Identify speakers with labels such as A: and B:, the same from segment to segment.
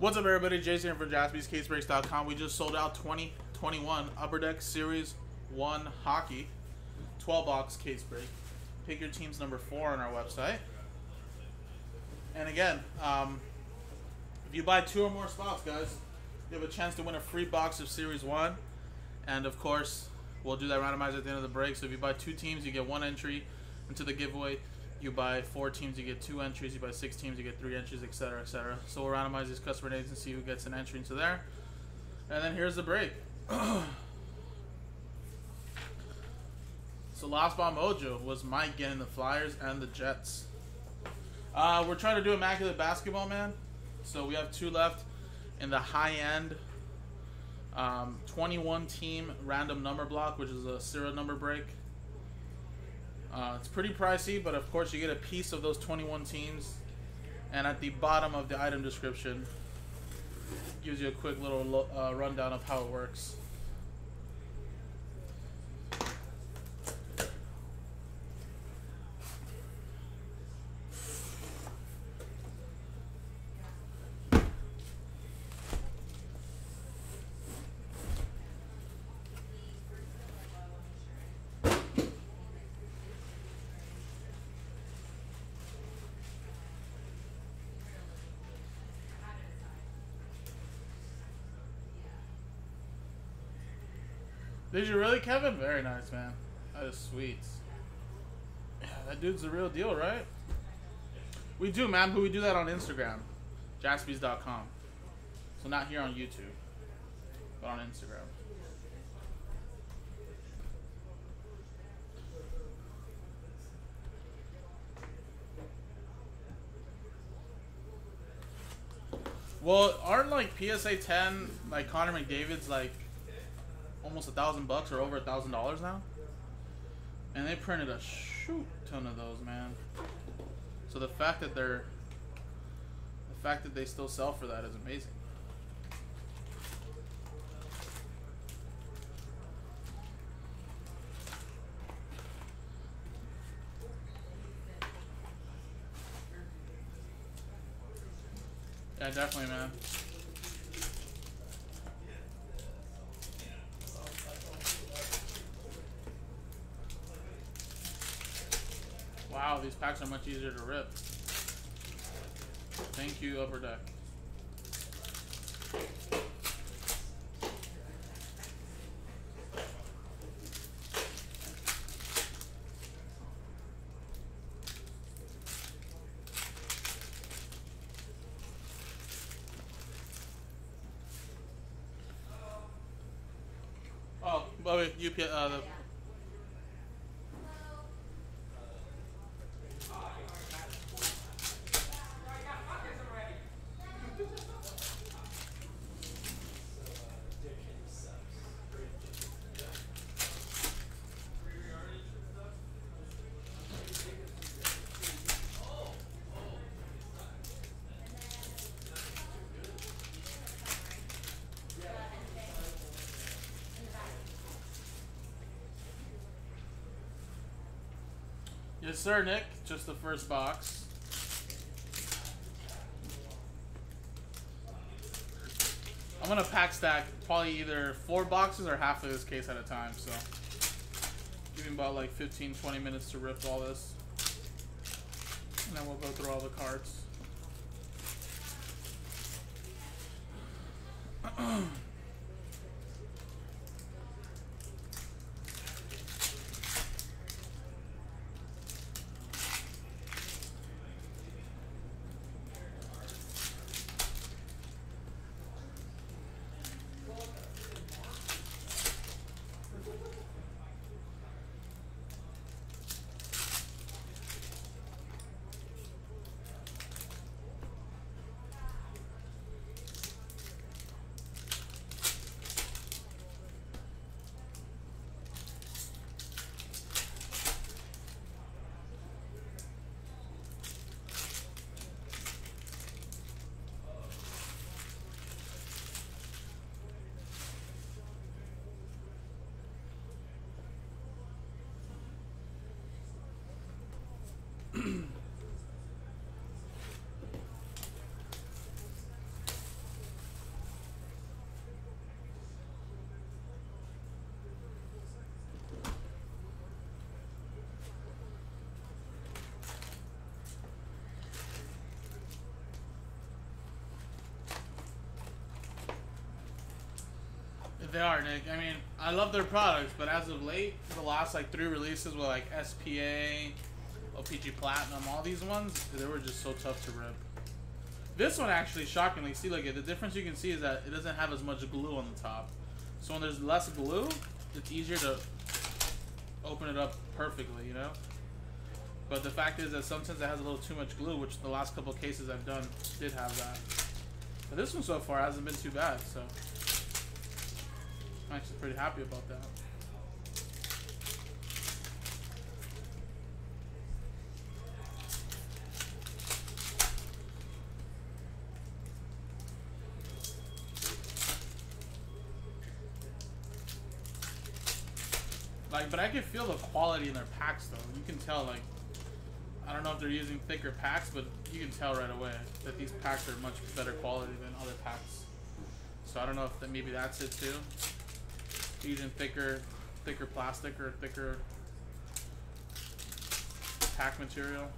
A: What's up, everybody? Jason here from JaspysCaseBreaks.com. We just sold out 2021 Upper Deck Series 1 Hockey 12 box case break. Pick your team's number 4 on our website. And again, um, if you buy two or more spots, guys, you have a chance to win a free box of Series 1. And of course, we'll do that randomizer at the end of the break. So if you buy two teams, you get one entry into the giveaway. You buy four teams, you get two entries. You buy six teams, you get three entries, etc., etc. So we'll randomize these customer names and see who gets an entry into there. And then here's the break. so Last Bomb Mojo was Mike getting the Flyers and the Jets. Uh, we're trying to do Immaculate Basketball, man. So we have two left in the high end um, 21 team random number block, which is a serial number break. Uh, it's pretty pricey, but of course you get a piece of those 21 teams. And at the bottom of the item description, gives you a quick little uh, rundown of how it works. Did you really, Kevin? Very nice, man. That is sweet. Yeah, that dude's the real deal, right? We do, man, but we do that on Instagram. Jaspys.com. So not here on YouTube, but on Instagram. Well, aren't like PSA 10, like Connor McDavid's like almost a thousand bucks or over a thousand dollars now. And they printed a shoot ton of those, man. So the fact that they're the fact that they still sell for that is amazing. Yeah, definitely, man. Wow, these packs are much easier to rip. Thank you, Upper Deck. Oh, but uh, the Nick. Just the first box. I'm gonna pack stack probably either four boxes or half of this case at a time, so give me about like 15, 20 minutes to rip all this. And then we'll go through all the cards. They are, Nick. I mean, I love their products, but as of late, the last like three releases were like SPA, OPC Platinum, all these ones, they were just so tough to rip. This one actually, shockingly, see, look, the difference you can see is that it doesn't have as much glue on the top. So when there's less glue, it's easier to open it up perfectly, you know? But the fact is that sometimes it has a little too much glue, which the last couple cases I've done did have that. But this one so far hasn't been too bad, so I'm actually pretty happy about that. Like, but I can feel the quality in their packs though. You can tell like, I don't know if they're using thicker packs, but you can tell right away that these packs are much better quality than other packs. So I don't know if that maybe that's it too. Using thicker, thicker plastic or thicker pack material.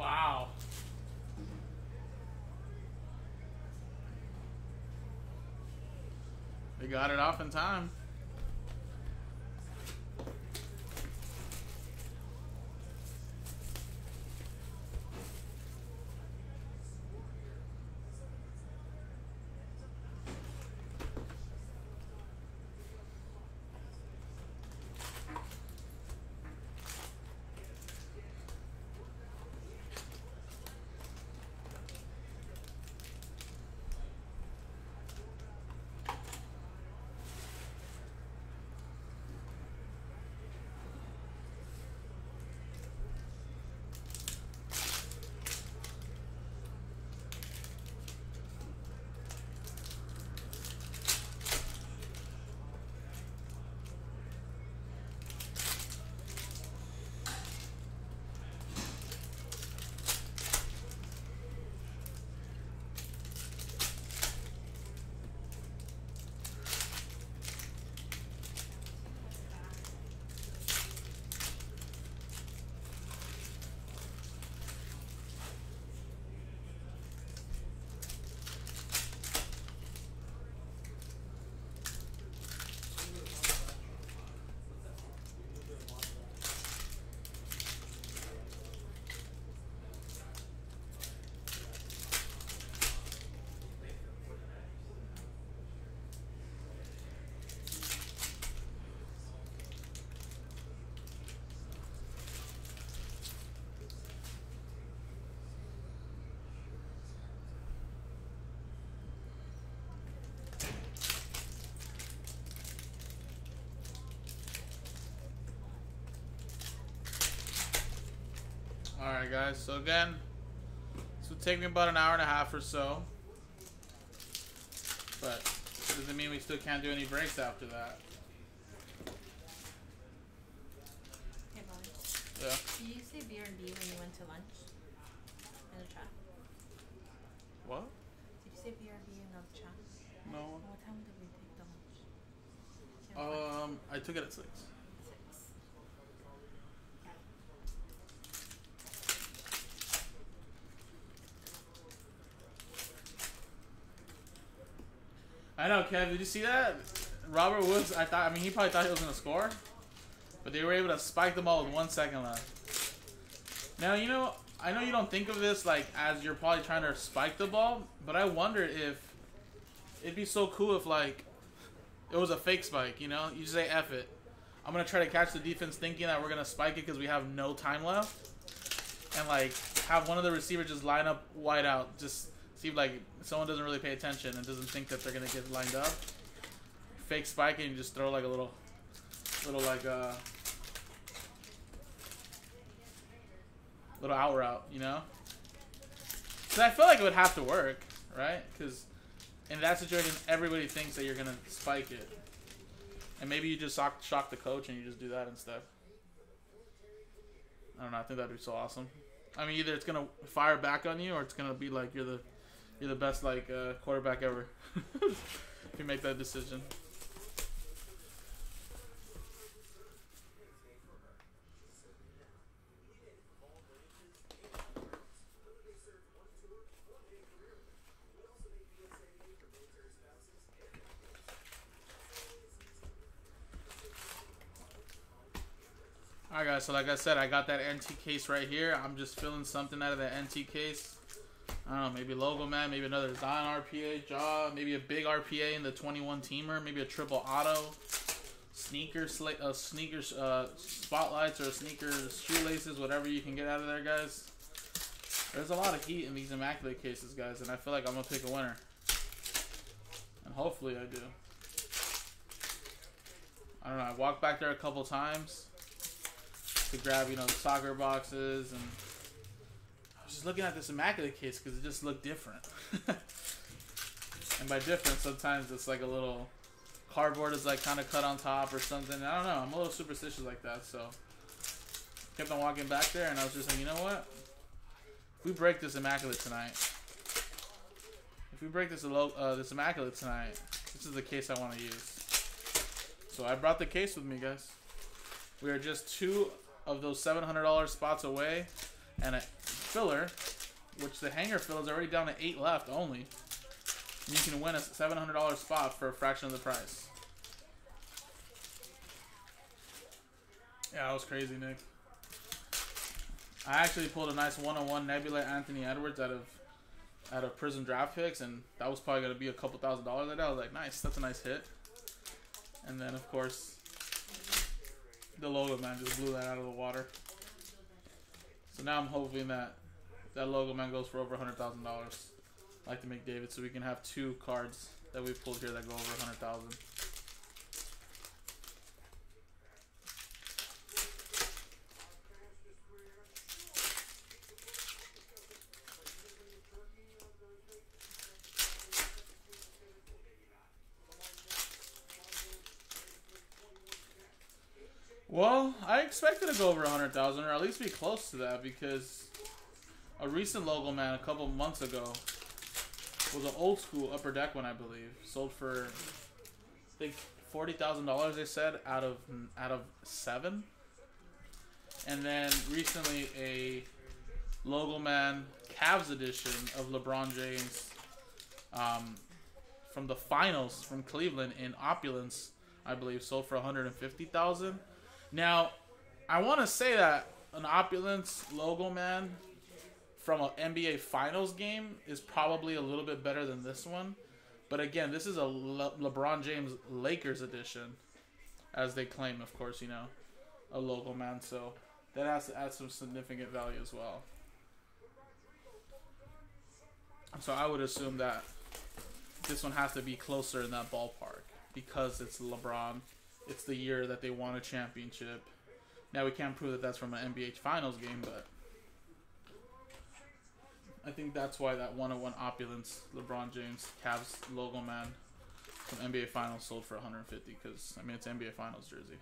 A: Wow. They got it off in time. Alright guys, so again, this would take me about an hour and a half or so. But doesn't mean we still can't do any breaks after that.
B: Hey, Bobby.
A: Yeah.
B: Did you say B and B when you went to lunch? In the chat.
A: What?
B: Did you say B and B in the chat?
A: No.
B: What time did we take the lunch?
A: Um, I took it at. Six. Know, Kev. Did you see that? Robert Woods. I thought. I mean, he probably thought he was gonna score, but they were able to spike the ball with one second left. Now you know. I know you don't think of this like as you're probably trying to spike the ball, but I wonder if it'd be so cool if like it was a fake spike. You know, you just say "f it." I'm gonna try to catch the defense thinking that we're gonna spike it because we have no time left, and like have one of the receivers just line up wide out, just see if like someone doesn't really pay attention and doesn't think that they're gonna get lined up. Fake spike and just throw like a little, little like uh, little out route, you know. Cause I feel like it would have to work, right? Because in that situation, everybody thinks that you're gonna spike it, and maybe you just shock, shock the coach and you just do that instead. I don't know. I think that'd be so awesome. I mean, either it's gonna fire back on you, or it's gonna be like you're the you're the best like uh, quarterback ever if you make that decision. Alright guys, so like I said, I got that NT case right here. I'm just filling something out of that NT case. I don't know, maybe Logo Man, maybe another Zion RPA, Jaw, maybe a big RPA in the 21 teamer, maybe a triple auto, sneaker, sla- uh, sneakers, uh, spotlights or sneaker shoelaces, whatever you can get out of there, guys. There's a lot of heat in these immaculate cases, guys, and I feel like I'm gonna pick a winner, and hopefully I do. I don't know. I walked back there a couple times to grab, you know, the soccer boxes and just looking at this immaculate case because it just looked different. and by different, sometimes it's like a little cardboard is like kind of cut on top or something. I don't know. I'm a little superstitious like that, so kept on walking back there, and I was just like, you know what? If we break this immaculate tonight, if we break this uh, this immaculate tonight, this is the case I want to use. So I brought the case with me, guys. We are just two of those $700 spots away and a filler, which the hanger filler is already down to eight left only. And you can win a $700 spot for a fraction of the price. Yeah, that was crazy, Nick. I actually pulled a nice one-on-one Nebula Anthony Edwards out of out of Prizm Draft Picks, and that was probably going to be a couple thousand dollars that. I was like, nice, that's a nice hit. And then, of course, the logo man just blew that out of the water. So now I'm hoping that that logo man goes for over hundred thousand dollars, like the McDavid, so we can have two cards that we pulled here that go over hundred thousand. Well, I expected to go over 100,000 or at least be close to that because a recent logo man a couple months ago was an old school upper deck one, I believe. Sold for I think $40,000 they said out of out of 7. And then recently a logo man Cavs edition of LeBron James um, from the finals from Cleveland in opulence, I believe, sold for 150,000. Now, I want to say that an opulence logo man from an NBA Finals game is probably a little bit better than this one. But again, this is a Le- LeBron James Lakers edition, as they claim, of course, you know, a logo man. So that has to add some significant value as well. So I would assume that this one has to be closer in that ballpark because it's LeBron it's the year that they won a championship. Now we can't prove that that's from an NBA Finals game, but I think that's why that 101 opulence LeBron James Cavs logo man from NBA Finals sold for 150 because I mean it's NBA Finals jersey.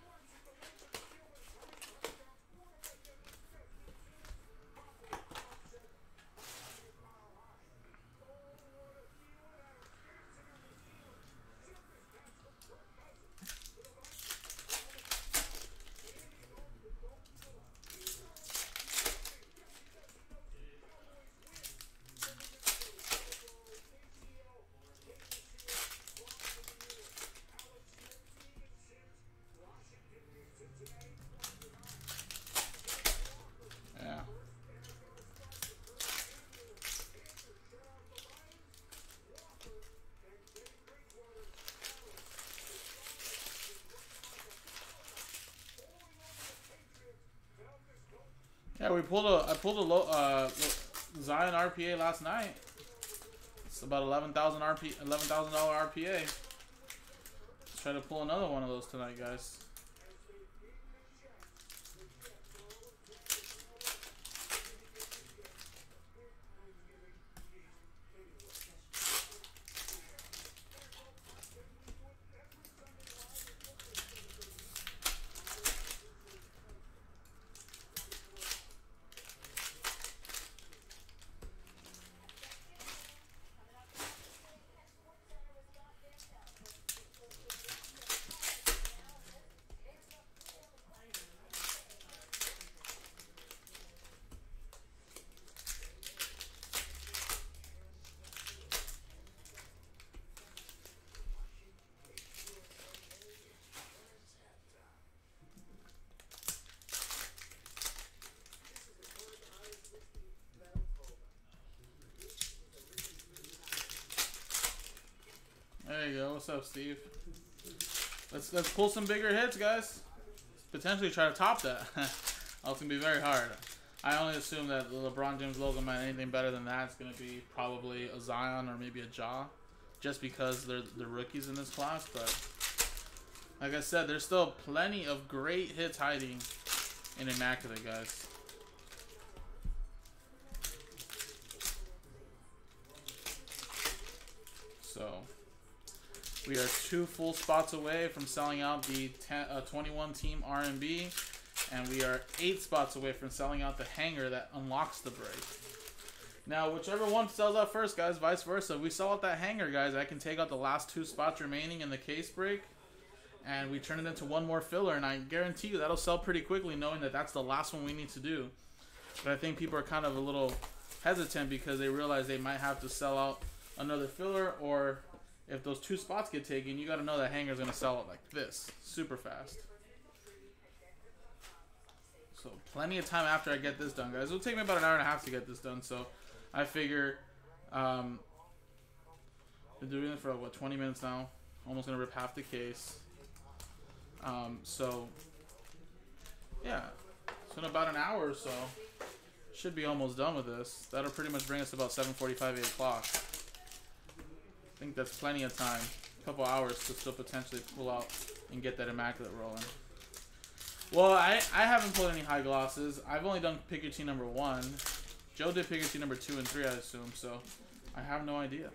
A: We pulled a I pulled a low uh Zion RPA last night. It's about eleven thousand RP eleven thousand dollar RPA. Let's try to pull another one of those tonight, guys. There you go. What's up, Steve? Let's let's pull some bigger hits, guys. Potentially try to top that. it's gonna be very hard. I only assume that the LeBron James logo meant anything better than that. It's gonna be probably a Zion or maybe a Jaw, just because they're the rookies in this class. But like I said, there's still plenty of great hits hiding in Immaculate, guys. We are two full spots away from selling out the 10, uh, 21 team R&B, and we are eight spots away from selling out the hanger that unlocks the break. Now, whichever one sells out first, guys, vice versa. If we sell out that hanger, guys, I can take out the last two spots remaining in the case break, and we turn it into one more filler, and I guarantee you that'll sell pretty quickly, knowing that that's the last one we need to do. But I think people are kind of a little hesitant because they realize they might have to sell out another filler or if those two spots get taken, you got to know that hanger's going to sell it like this, super fast. So plenty of time after I get this done, guys. It'll take me about an hour and a half to get this done, so I figure um, been doing it for what 20 minutes now. Almost gonna rip half the case. Um, so yeah, so in about an hour or so, should be almost done with this. That'll pretty much bring us about 7:45, 8 o'clock. I think that's plenty of time. A couple hours to still potentially pull out and get that immaculate rolling. Well, I, I haven't pulled any high glosses. I've only done team number one. Joe did team number two and three, I assume, so I have no idea.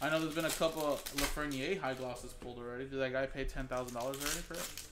A: I know there's been a couple Lafreniere high glosses pulled already. Did that guy pay $10,000 already for it?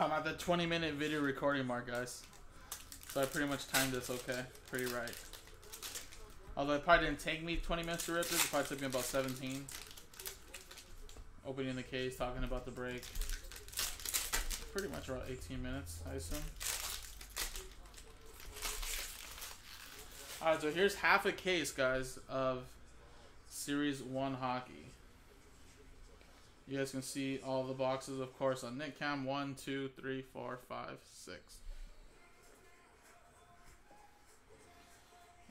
A: I'm at the 20 minute video recording mark, guys. So I pretty much timed this okay. Pretty right. Although it probably didn't take me 20 minutes to rip this, it probably took me about 17. Opening the case, talking about the break. Pretty much around 18 minutes, I assume. Alright, so here's half a case, guys, of Series 1 hockey. You guys can see all the boxes, of course, on NitCam. One, two, three, four, five, six.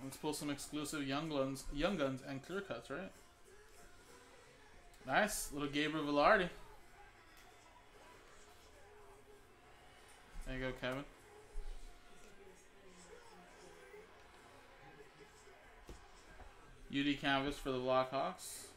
A: Let's pull some exclusive Young Guns, Young Guns and clear cuts, right? Nice. Little Gabriel Vilardi. There you go, Kevin. UD canvas for the Blackhawks.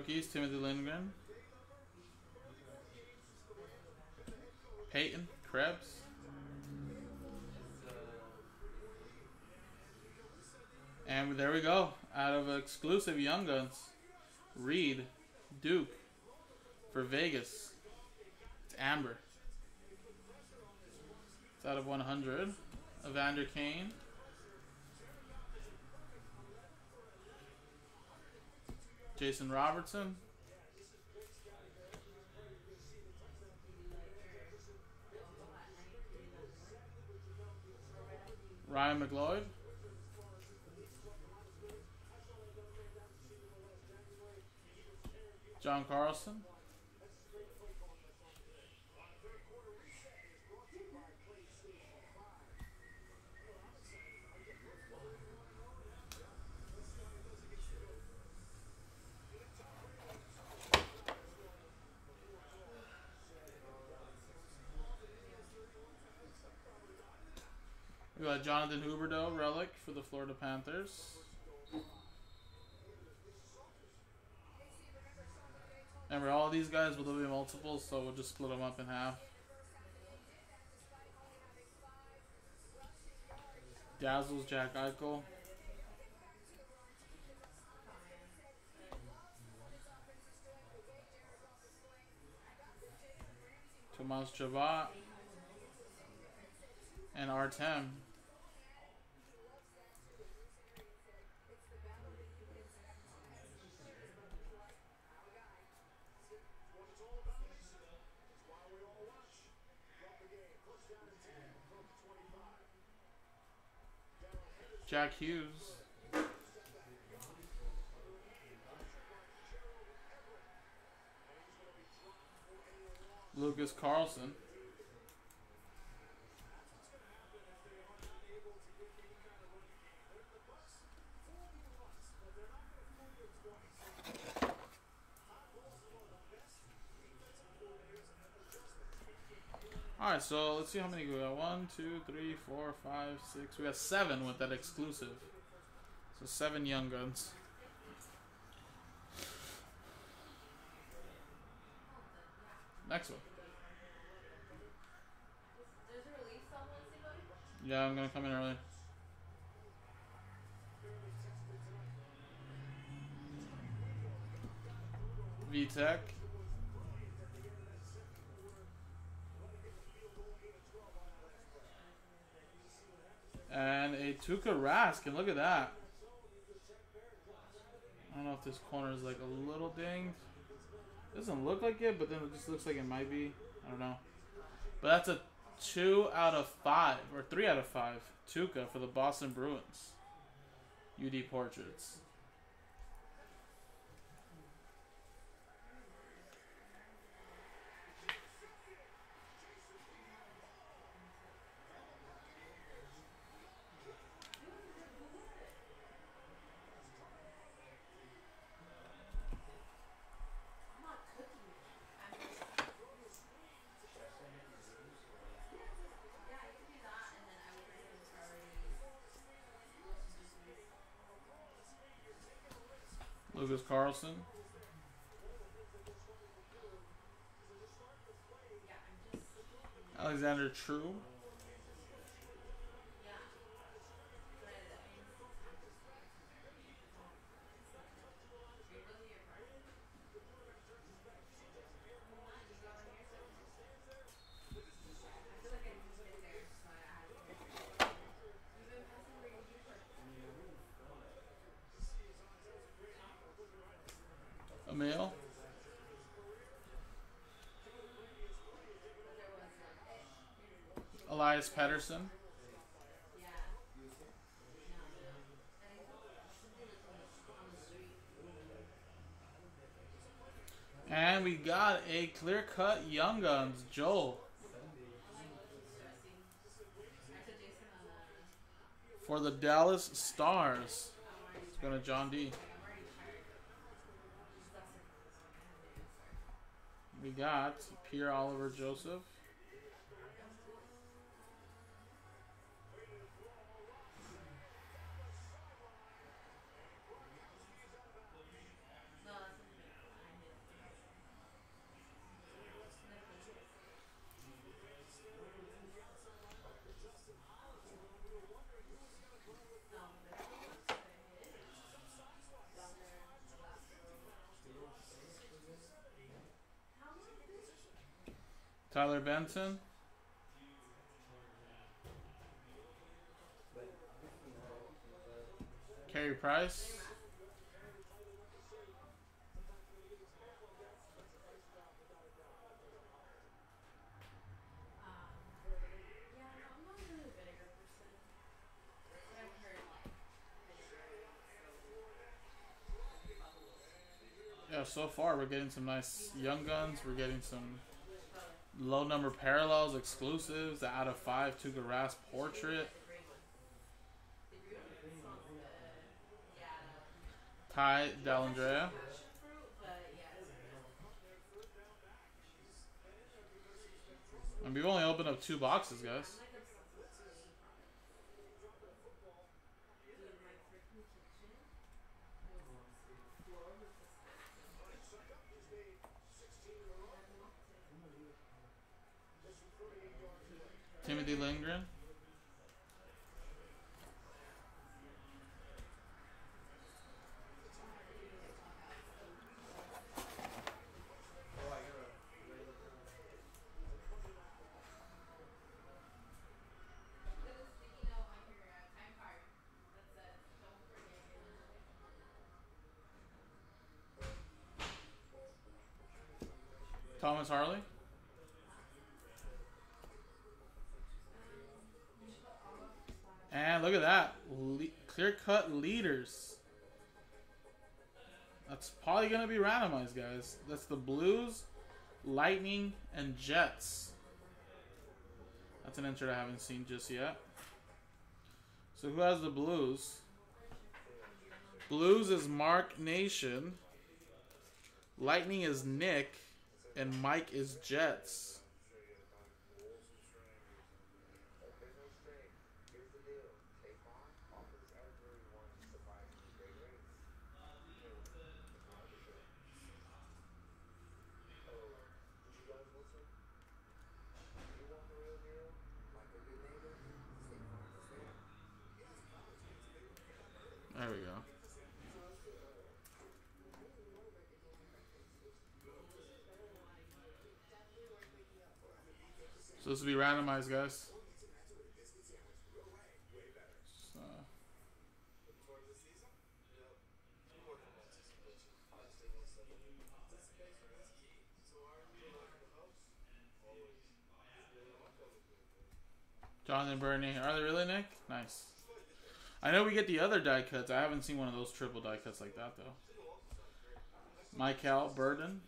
A: Rookies, Timothy Liljegren. Peyton, Krebs. And there we go. Out of exclusive Young Guns, Reid, Duke for Vegas. It's Amber. It's out of 100. Evander Kane. Jason Robertson. Ryan McLeod. John Carlson. We got Jonathan Huberdeau, relic for the Florida Panthers. Remember, all these guys will be multiples, so we'll just split them up in half. Dazzles, Jack Eichel. Thomas Chabot. And Artem. Jack Hughes. Lucas Carlsson. Alright, so let's see how many we got. One, two, three, four, five, six. We got seven with that exclusive. So seven young guns. Next one. Yeah, I'm gonna come in early. VTech. And a Tuukka Rask, and look at that. I don't know if this corner is like a little dinged. Doesn't look like it, but then it just looks like it might be. I don't know. But that's a two out of five, or three out of five. Tuukka for the Boston Bruins. UD Portraits. Lucas Carlsson. Alexander True. Marquez Patterson. And we got a clear cut Young Guns, Joel. For the Dallas Stars. It's going to John D. We got Pierre Olivier Joseph. Tyler Benson. Carey Price. Yeah, so far we're getting some nice young guns. We're getting some low number parallels, exclusives, out of five Tuukka Rask portrait. Ty Dellandrea. And we've only opened up two boxes, guys. Timothy Liljegren. Thomas Harley. And look at that. Le- clear cut leaders. That's probably going to be randomized, guys. That's the Blues, Lightning, and Jets. That's an entry I haven't seen just yet. So who has the Blues? Blues is Mark Nation. Lightning is Nick. And Mike is Jets. There we go. So this will be randomized, guys. So. Jonathan Bernier. Are they really, Nick? Nice. I know we get the other die cuts. I haven't seen one of those triple die cuts like that, though. Michael Burden.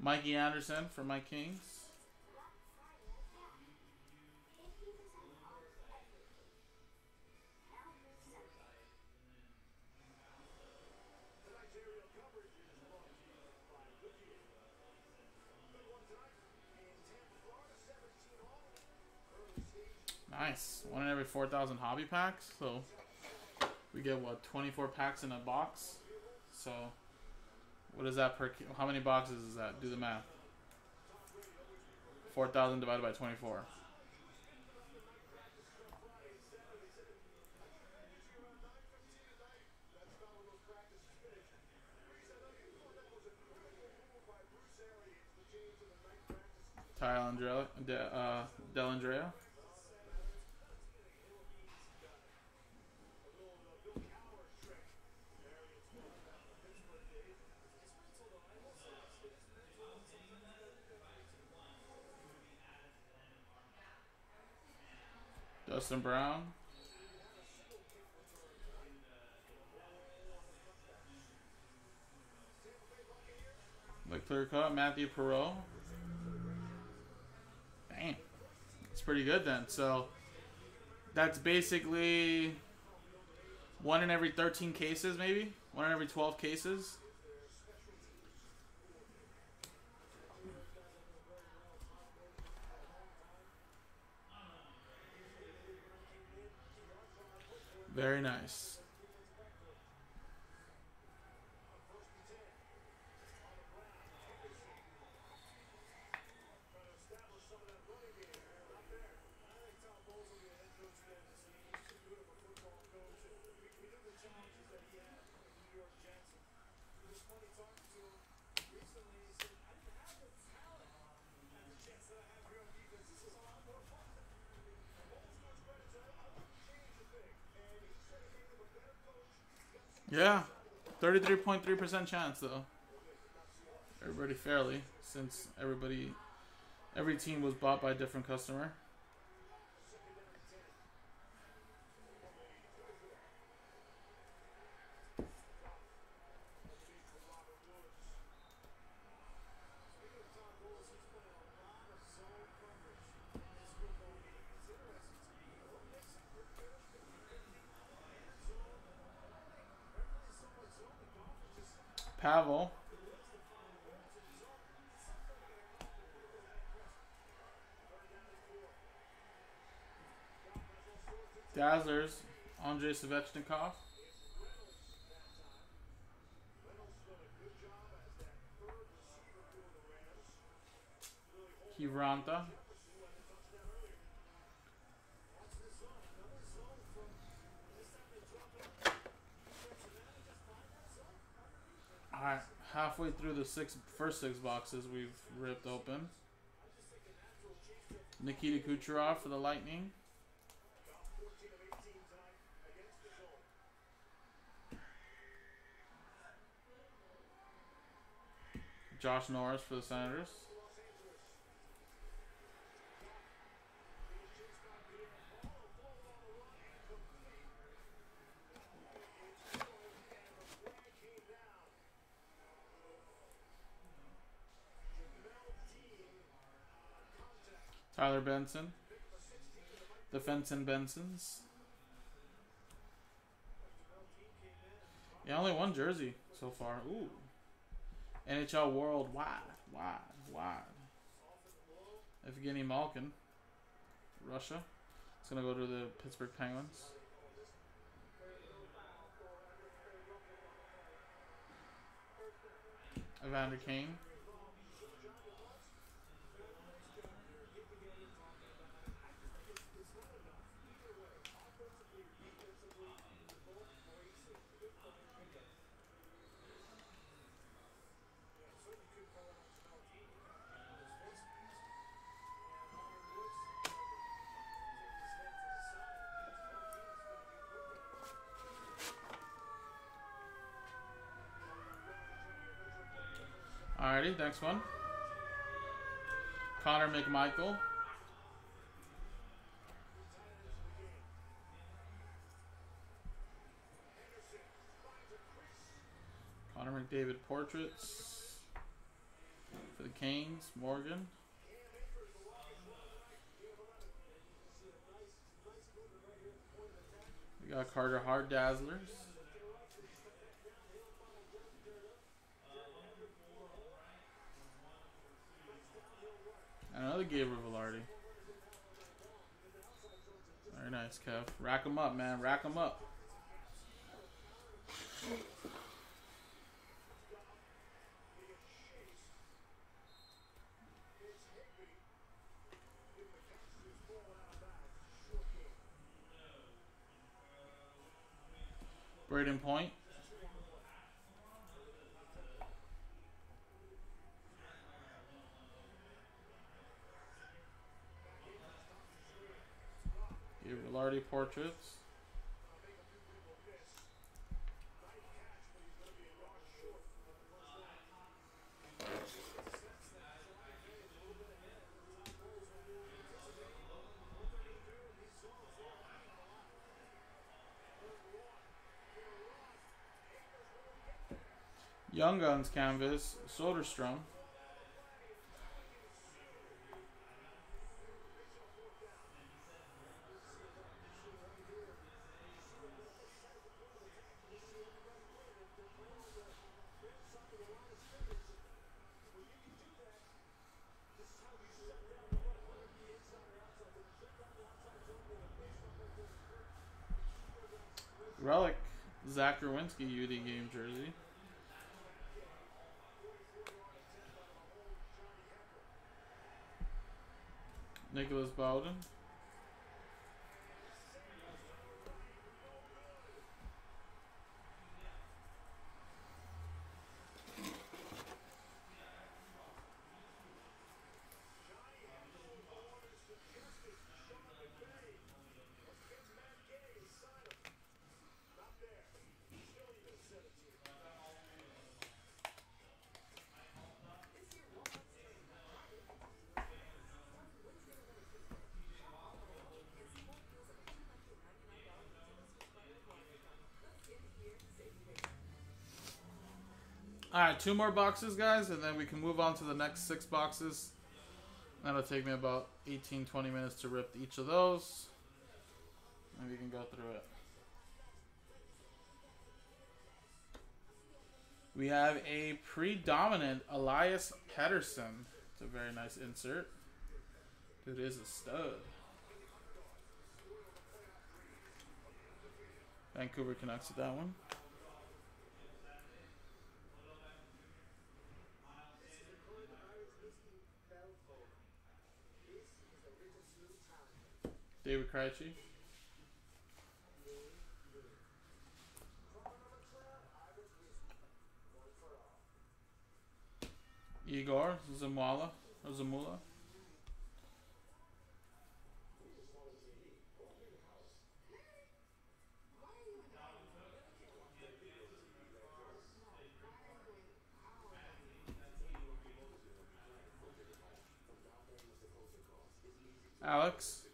A: Mikey Anderson for my Kings. Nice. One in every 4,000 hobby packs. So we get what 24 packs in a box. So what is that per? How many boxes is that? Do the math. 4,000 divided by 24. Ty Andrea, De, uh, Dellandrea.
C: Dustin Brown. The clear cut, Matthew Perot. Dang. It's pretty good then. So that's basically one in every 13 cases, maybe? One in every 12 cases. Very nice. Yeah, thirty-three point three percent chance though. Everybody fairly, since everybody, every team was bought by a different customer. Pavel. Dazzlers, Andrei Svechnikov. Kiviranta. Alright, halfway through the six first six boxes we've ripped open. Nikita Kucherov for the Lightning. Josh Norris for the Senators. Tyler Benson. The Fenton Bensons. Yeah, only one jersey so far. Ooh. NHL World wide, wide, wide. Evgeny Malkin. Russia. It's going to go to the Pittsburgh Penguins. Evander Kane. Next one. Connor McMichael. Connor McDavid portraits for the Canes. Morgan. We got Carter Hart Dazzlers. Another Gabriel Vilardi. Very nice, Kev. Rack them up, man. Rack them up. Brayden Point. portraits. Young Guns canvas, Soderstrom. Grwinski UD game jersey. Nicholas Bowden. All right, two more boxes, guys, and then we can move on to the next six boxes. That'll take me about 18, 20 minutes to rip each of those. And we can go through it. We have a predominant Elias Pettersson. It's a very nice insert. Dude is a stud. Vancouver Canucks with that one. David Krejci. Igor Zamula or Zamula. Alex.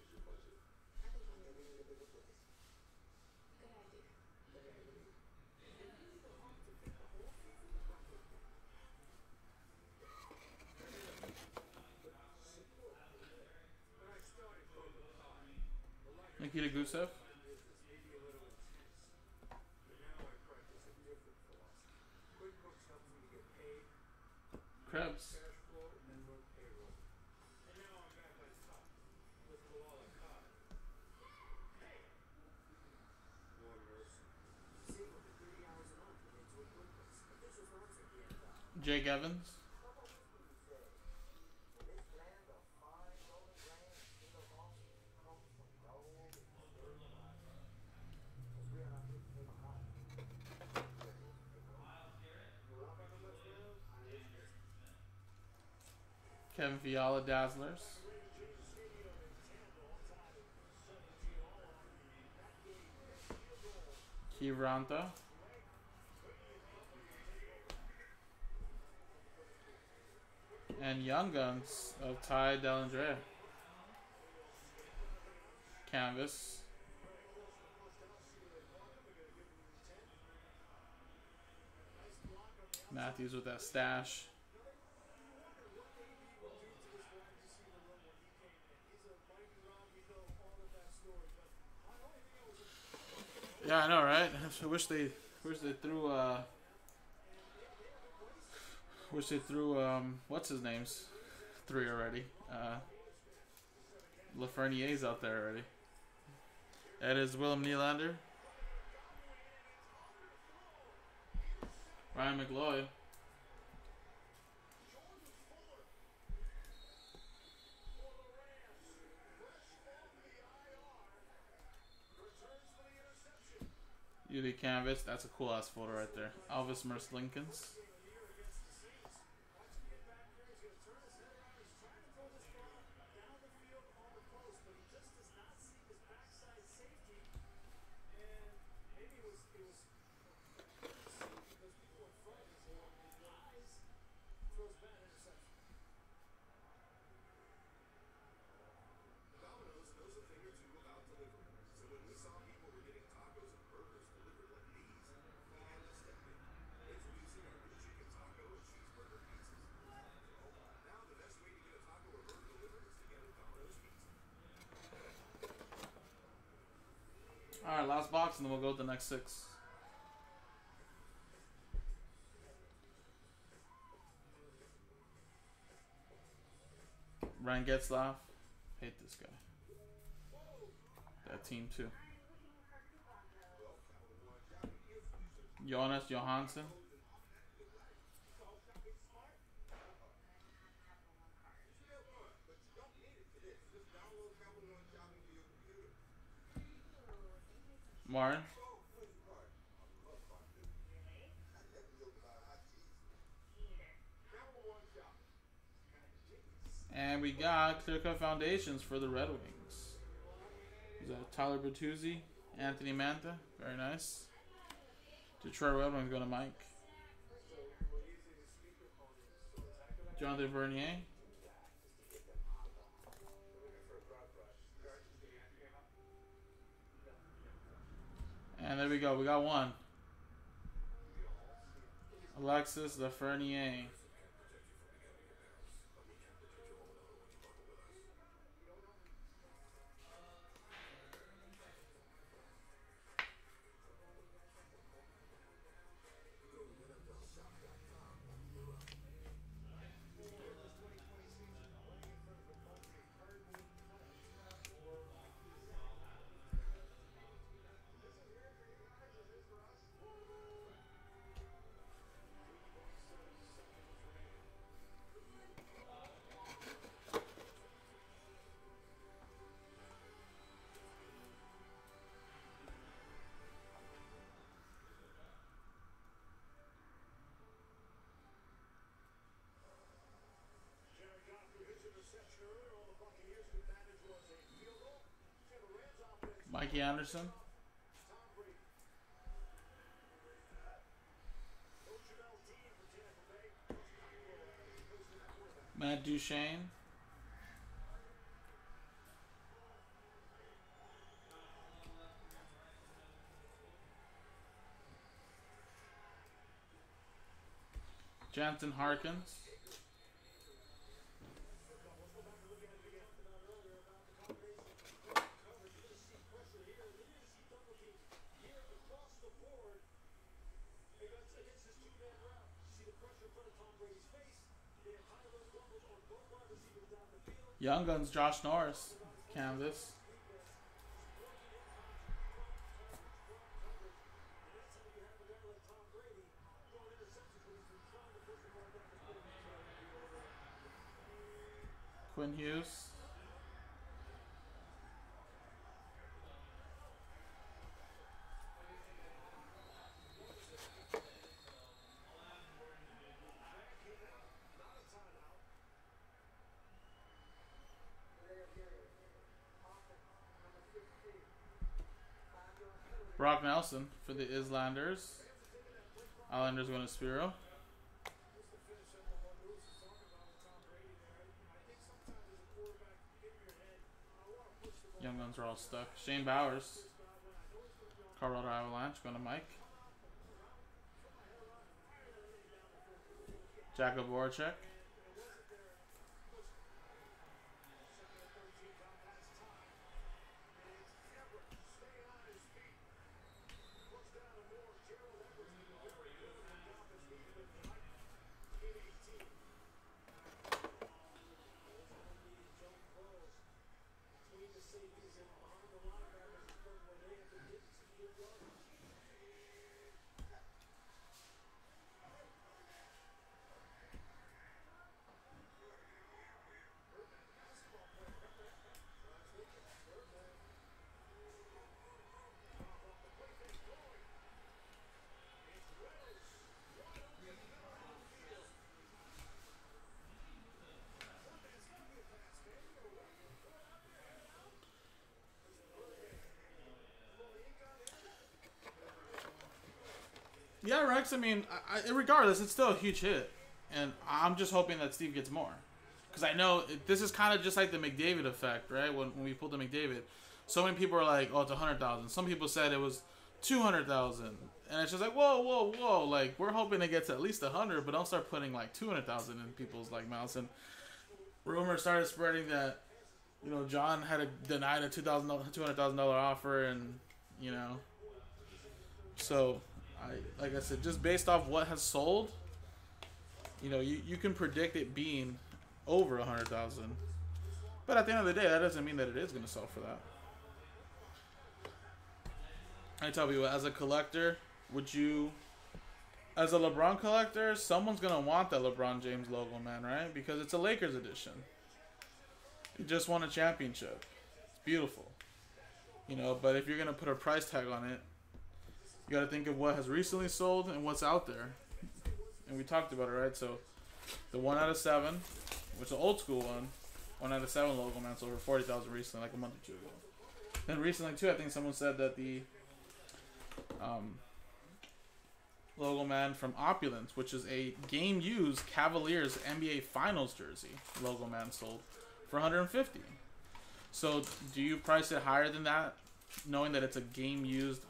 C: Nikita Krebs. Jake Evans. Kevin Fiala Dazzlers. And Young Guns of Ty Dellandrea. Canvas. Matthews with that stash. Yeah, I know, right? I wish they wish they threw uh wish they threw um what's his name's three already. Uh out there already. That is William Nylander. Ryan McLeod. UD Canvas. That's a cool ass photo right there. Elvis Merzlikins. Next six. Getzlaf. Hate this guy. That team too. Jonas Johansson. Martin. And we got clear cut foundations for the Red Wings. Is that Tyler Bertuzzi, Anthony Mantha? Very nice. Detroit Red Wings going to Mike. Jonathan Bernier. And there we go. We got one. Alexis Lafreniere. Mikey Anderson. Matt Duchene. Jansen Harkins. Young Guns, Josh Norris, canvas. Quinn Hughes. Nelson for the Islanders. Islanders going to Spiro. Young Guns are all stuck. Shane Bowers. Colorado Avalanche going to Mike. Jacob Voracek. Rex. I mean, I, regardless, it's still a huge hit, and I'm just hoping that Steve gets more, because I know this is kind of just like the McDavid effect, right? When, when we pulled the McDavid, so many people are like, "Oh, it's a hundred thousand. Some people said it was two hundred thousand, and it's just like, "Whoa, whoa, whoa!" Like we're hoping it gets at least a hundred, but don't start putting like two hundred thousand in people's like mouths. And rumors started spreading that you know John had to deny a two thousand two hundred thousand dollar offer, and you know
A: So, I like I said, just based off what has sold, you know, you, you can predict it being over a hundred thousand. But at the end of the day, that doesn't mean that it is going to sell for that. I tell you, as a collector, would you, as a LeBron collector, someone's going to want that LeBron James logo, man, right? Because it's a Lakers edition. You just won a championship. It's beautiful. You know, but if you're going to put a price tag on it, you got to think of what has recently sold and what's out there. And we talked about it, right? So, the one out of seven, which is an old school one, one out of seven logo man sold for forty thousand recently, like a month or two ago. Then recently too, I think someone said that the um, logo man from Opulence, which is a game used Cavaliers NBA Finals jersey, logo man sold for 150. So do you price it higher than that, knowing that it's a game used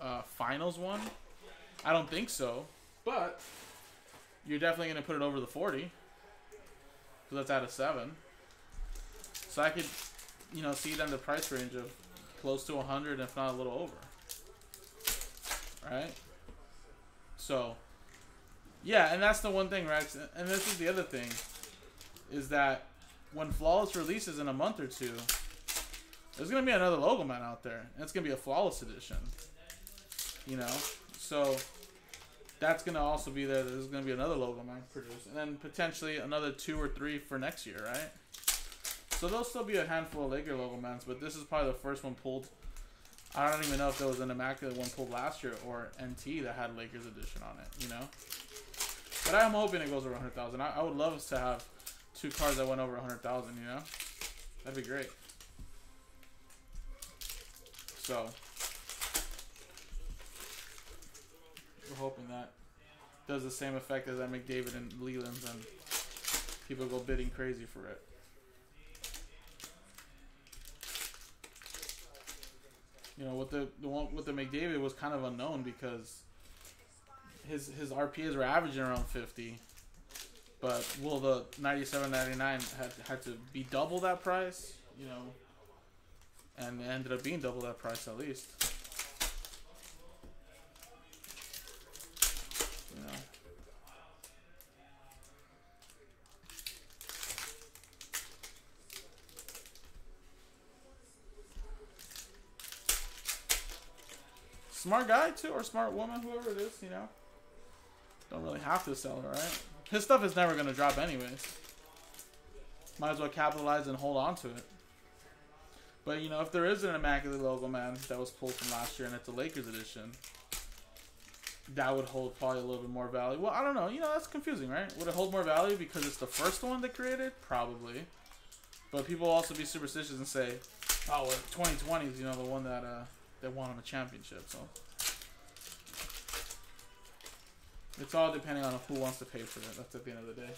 A: uh, Finals one? I don't think so, but you're definitely gonna put it over the 40 because that's out of seven. So I could, you know, see it in the price range of close to 100, if not a little over. Right? So, yeah, and that's the one thing, Rex. And this is the other thing, is that when Flawless releases in a month or two, there's gonna be another logo man out there, and it's gonna be a Flawless edition. You know, so that's gonna also be there. There's gonna be another logo man produced, and then potentially another two or three for next year, right? So there'll still be a handful of Laker logo mans, but this is probably the first one pulled. I don't even know if there was an immaculate one pulled last year or NT that had Lakers edition on it, you know. But I'm hoping it goes over 100,000. I, I would love to have two cars that went over 100,000, you know. That'd be great. So we're hoping that does the same effect as that McDavid and Leland's, and people go bidding crazy for it. You know, with the the one with the McDavid was kind of unknown because his his RPAs were averaging around fifty, but will the ninety seven ninety nine had had to be double that price? You know, and ended up being double that price at least. You know. Smart guy too, or smart woman, whoever it is, you know. Don't really have to sell it, right? His stuff is never gonna drop anyways. Might as well capitalize and hold on to it. But you know, if there is an immaculate logo man that was pulled from last year and it's a Lakers edition, that would hold probably a little bit more value. Well, I don't know. You know, that's confusing, right? Would it hold more value because it's the first one they created? Probably. But people also be superstitious and say, "Oh, well, 2020 is you know the one that uh, that won him a championship." So it's all depending on who wants to pay for it. That's at the end of the day.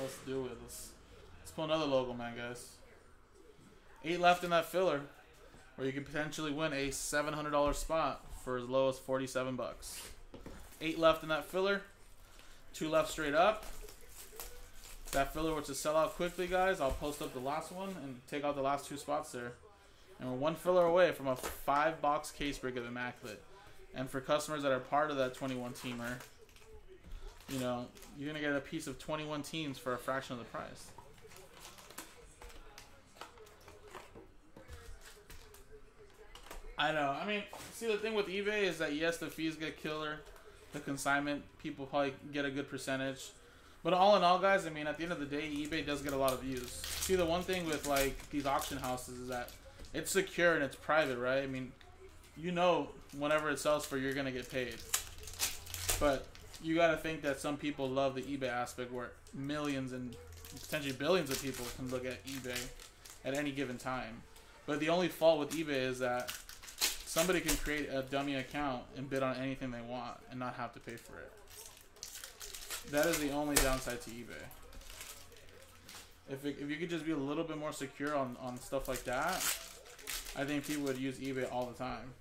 A: Let's do it. Let's, let's pull another logo, man, guys. Eight left in that filler, where you can potentially win a seven hundred dollar spot for as low as forty seven bucks. Eight left in that filler. Two left straight up. That filler were to sell out quickly, guys. I'll post up the last one and take out the last two spots there. And we're one filler away from a five box case break of Immaculate. And for customers that are part of that 21 teamer, you know, you're going to get a piece of 21 teams for a fraction of the price. I know. I mean, see, the thing with eBay is that yes, the fees get killer. The consignment people probably get a good percentage. But all in all, guys, I mean, at the end of the day, eBay does get a lot of views. See, the one thing with like these auction houses is that it's secure and it's private, right? I mean, you know, whenever it sells for, you're gonna get paid. But you got to think that some people love the eBay aspect, where millions and potentially billions of people can look at eBay at any given time. But the only fault with eBay is that somebody can create a dummy account and bid on anything they want and not have to pay for it. That is the only downside to eBay. If, it, if you could just be a little bit more secure on, on stuff like that, I think people would use eBay all the time.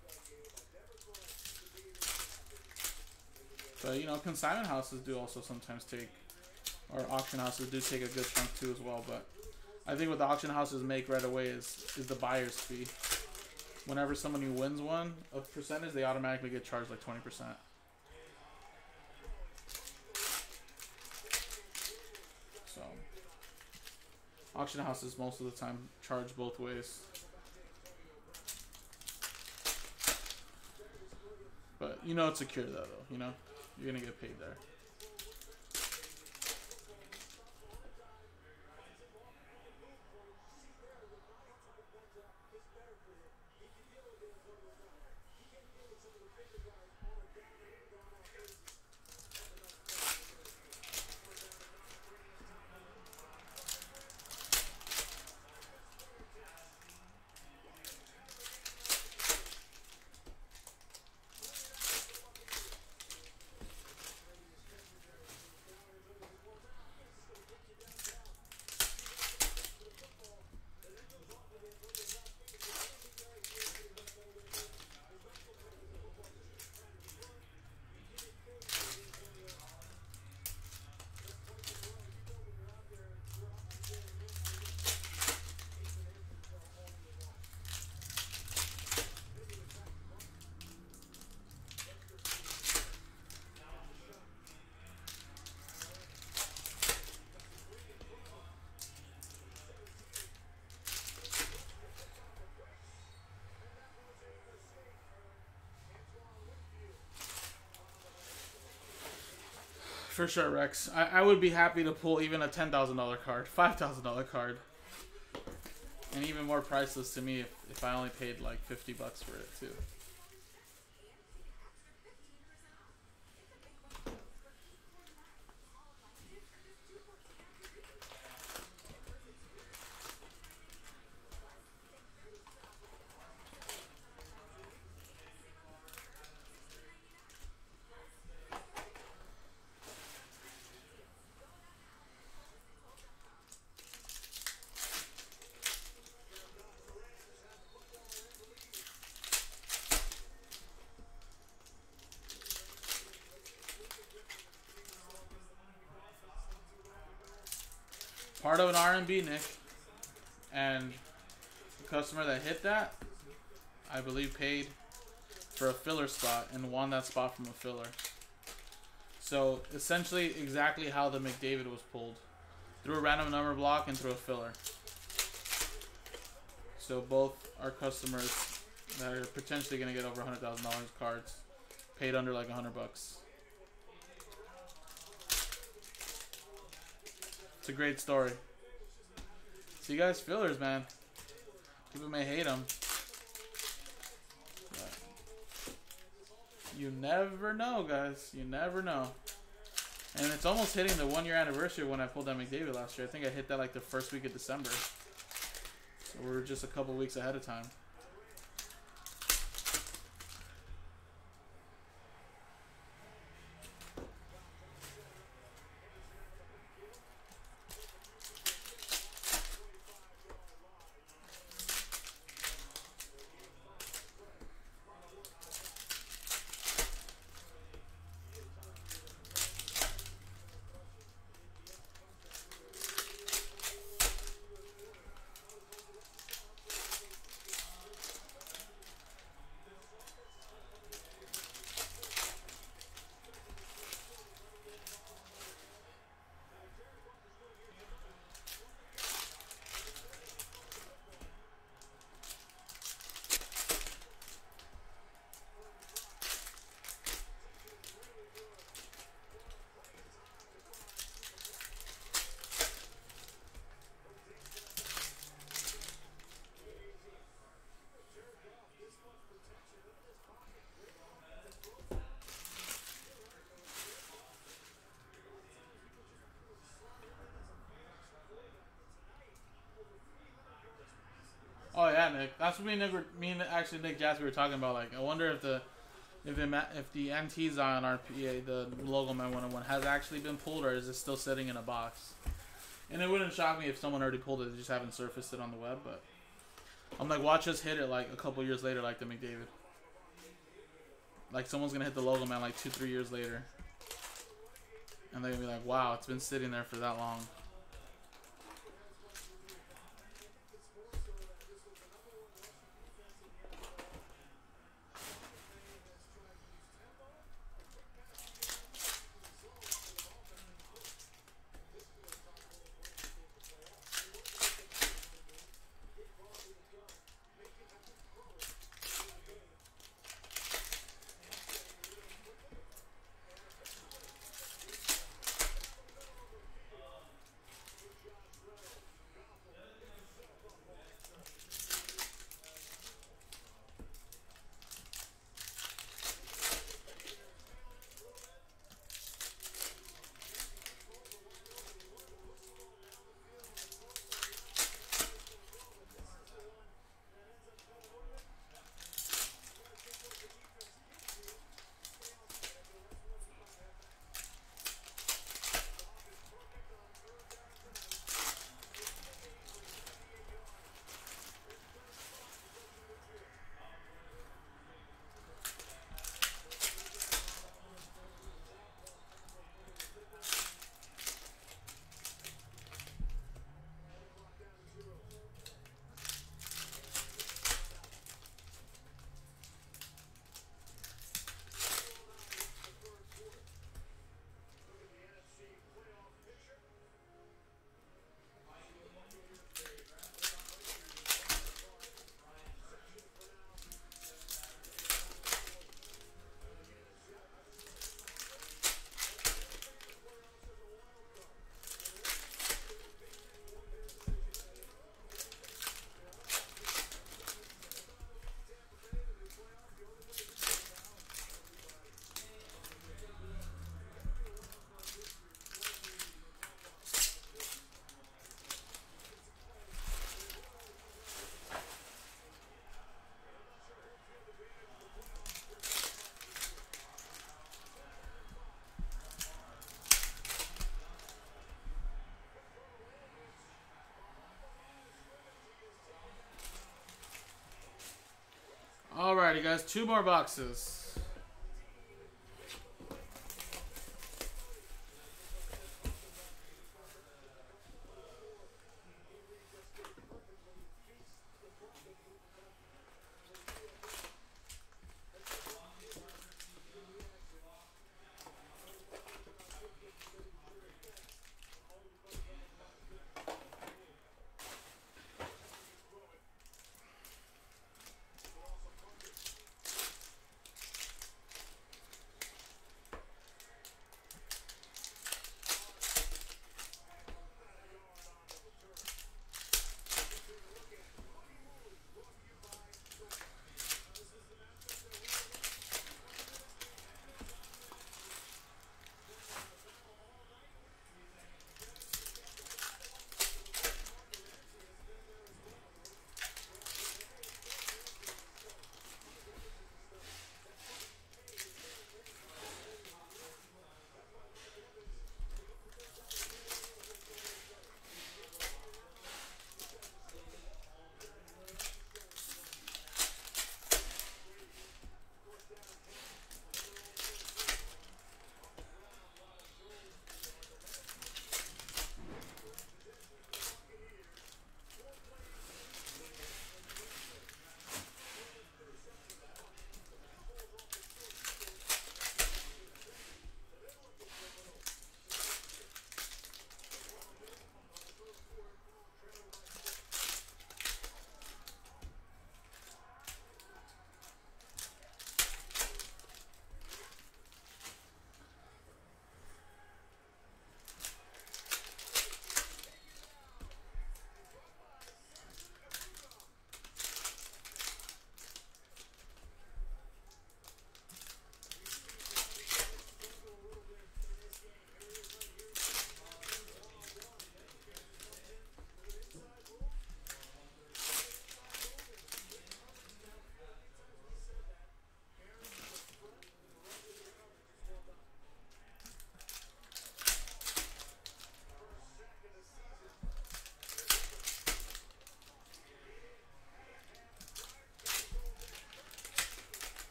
C: But you know, consignment houses do also sometimes take, or auction houses do take a good chunk too as well. But I think what the auction houses make right away is is the buyer's fee. Whenever somebody wins one, a percentage they automatically get charged like twenty percent. So auction houses most of the time charge both ways. But you know it's secure though, though. You know, you're gonna get paid there. For sure, Rex. I, I would be happy to pull even a ten thousand dollar card, five thousand dollar card, and even more priceless to me if, if I only paid like fifty bucks for it too. Of an R&B, Nick, and the customer that hit that, I believe, paid for a filler spot and won that spot from a filler. So essentially, exactly how the McDavid was pulled, through a random number block and through a filler. So both our customers that are potentially going to get over hundred thousand dollars cards paid under like a hundred bucks. It's a great story. See, you guys, fillers, man. People may hate them. you never know, guys. You never know. And it's almost hitting the one year anniversary when I pulled that McDavid last year. I think I hit that like the first week of December. So we're just a couple weeks ahead of time. Oh yeah, Nick. That's what me and Nick were, me and actually Nick Jasper were talking about. Like, I wonder if the if the if the NT Zion RPA, the logo man one oh one has actually been pulled, or is it still sitting in a box? And it wouldn't shock me if someone already pulled it, they just haven't surfaced it on the web. But I'm like, watch us hit it like a couple years later, like the McDavid. Like someone's gonna hit the logo man like two, three years later. And they're gonna be like, wow, it's been sitting there for that long. Guys, two more boxes.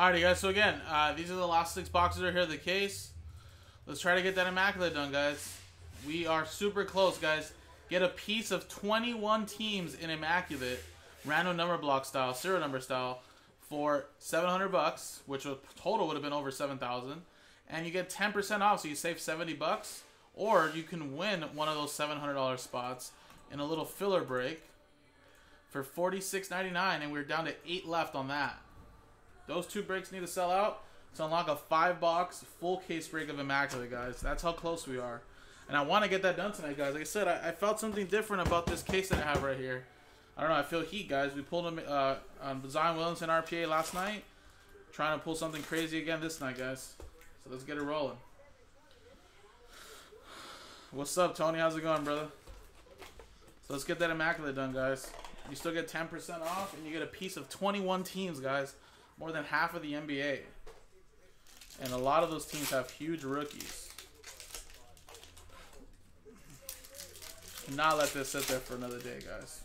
C: Alrighty, guys. So again, uh, these are the last six boxes are here. The case. Let's try to get that immaculate done, guys. We are super close, guys. Get a piece of 21 teams in immaculate, random number block style, serial number style, for 700 bucks, which total would have been over 7,000, and you get 10% off, so you save 70 bucks, or you can win one of those $700 spots in a little filler break for $46.99, and we're down to eight left on that. Those two breaks need to sell out to unlock a five box full case break of Immaculate, guys. That's how close we are. And I want to get that done tonight, guys. Like I said, I, I, felt something different about this case that I have right here. I don't know. I feel heat, guys. We pulled him uh, on Zion Williamson RPA last night. Trying to pull something crazy again this night, guys. So let's get it rolling. What's up, Tony? How's it going, brother? So let's get that Immaculate done, guys. You still get 10% off, and you get a piece of 21 teams, guys more than half of the NBA. And a lot of those teams have huge rookies. Not let this sit there for another day, guys.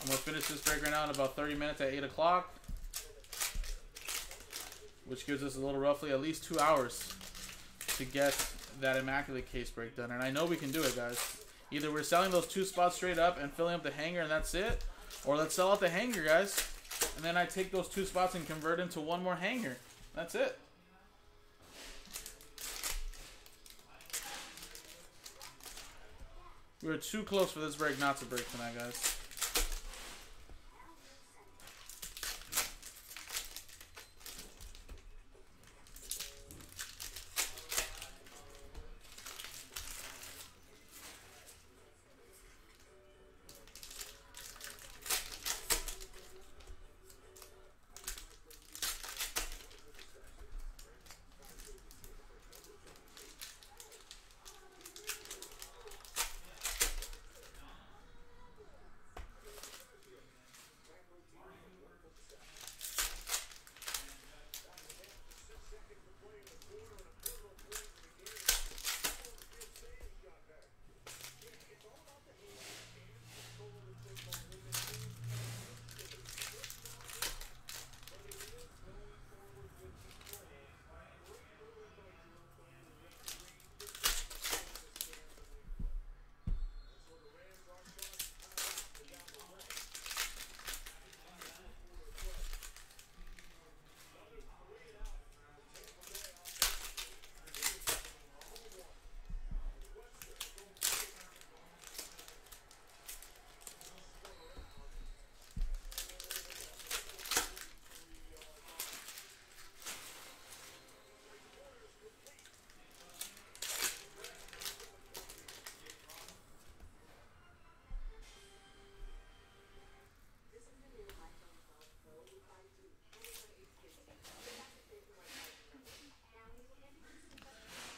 C: I'm going to finish this break right now in about 30 minutes at 8 o'clock. Which gives us a little roughly at least two hours to get that immaculate case break done. And I know we can do it, guys. Either we're selling those two spots straight up and filling up the hanger and that's it. Or let's sell out the hanger, guys. And then I take those two spots and convert into one more hanger. That's it. We were too close for this break not to break tonight, guys.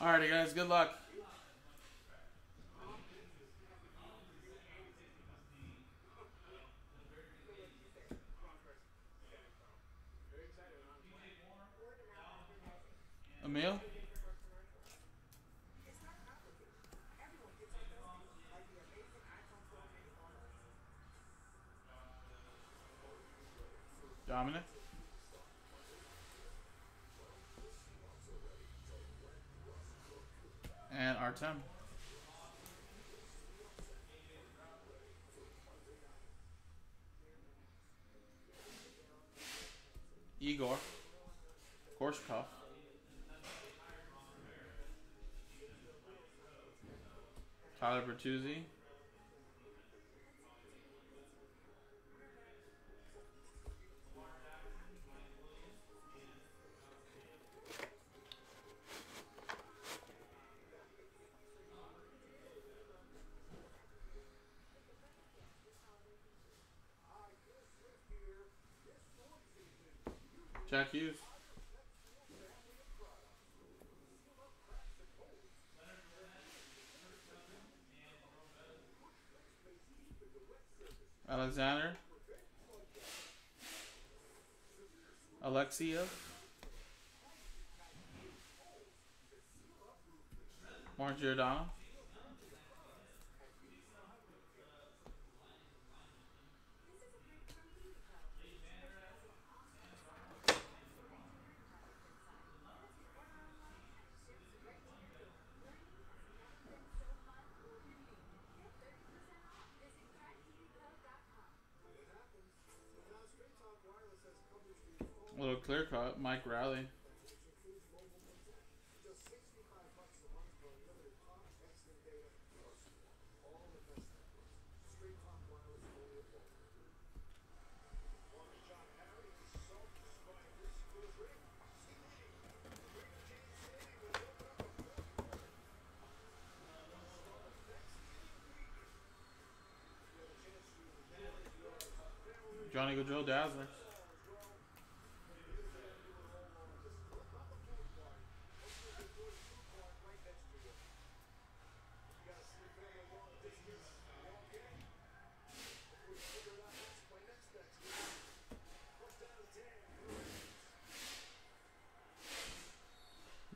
C: Alrighty, guys. Good luck. Emil? Dominic? and Artem. Egor Korshkov. Bertuzzi. Jack Hughes. Alexander. Alexia. Mark Giordano. Mike Reilly. Johnny Gaudreau Dazzler.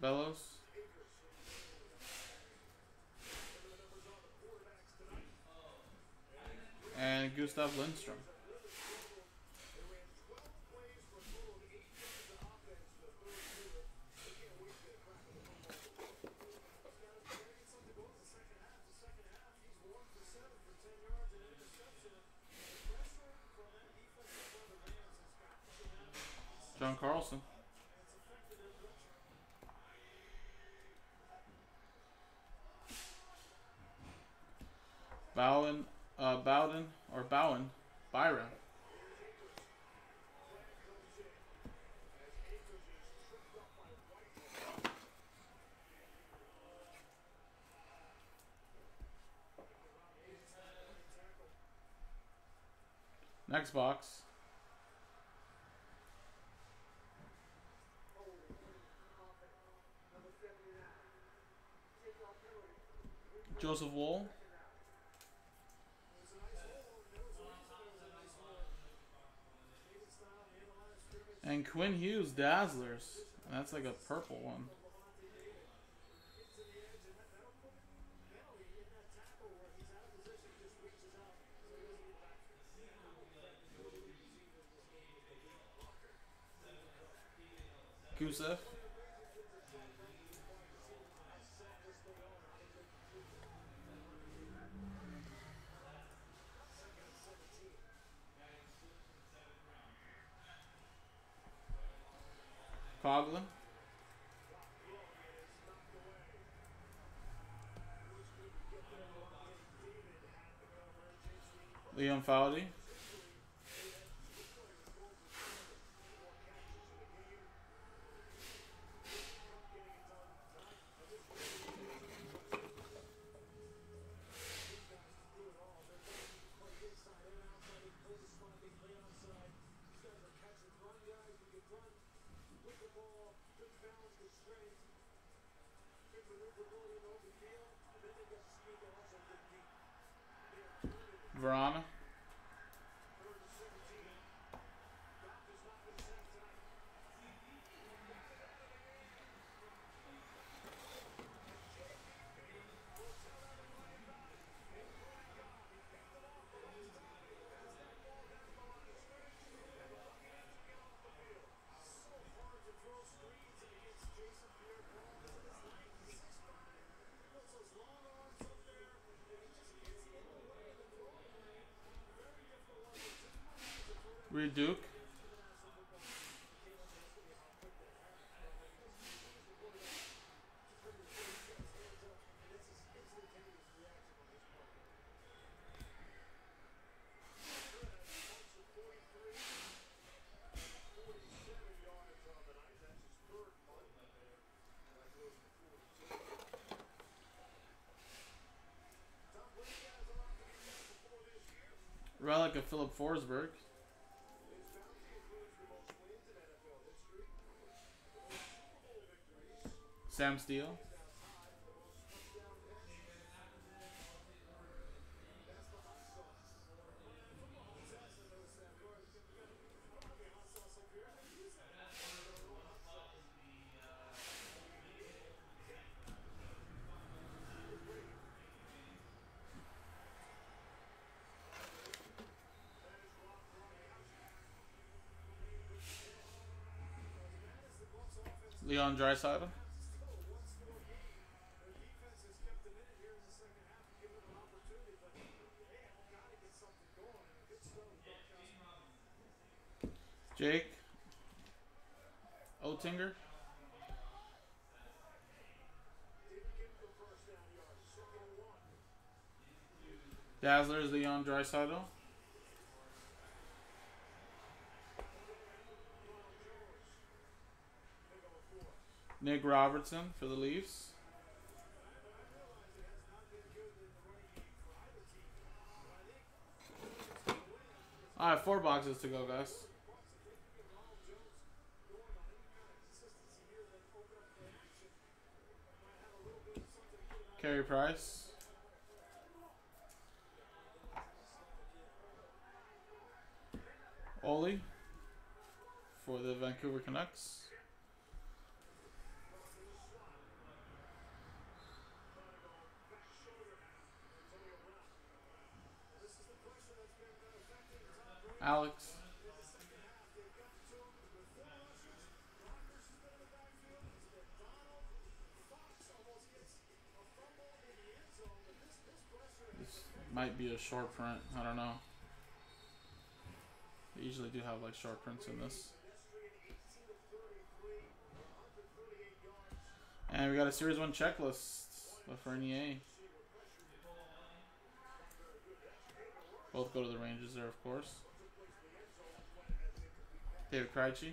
C: Bellows. And Gustav Lindstrom. John Carlson. Bowen, uh, Bowden or Bowen, Byram. Next box. Joseph Woll. And Quinn Hughes Dazzlers. That's like a purple one. Liam Foudy. Vrana. Duke. Relic of Filip Forsberg. Sam Steel. Leon Draisaitl. Jake Oettinger. Dazzler is the young Draisaitl. Nick Robertson for the Leafs. Right, four boxes to go, guys. Carey Price. Oli for the Vancouver Canucks. Alex. This might be a short print. I don't know. They usually do have like short prints in this. And we got a Series 1 checklist. Lafreniere. Both go to the Rangers there, of course. David Krejci.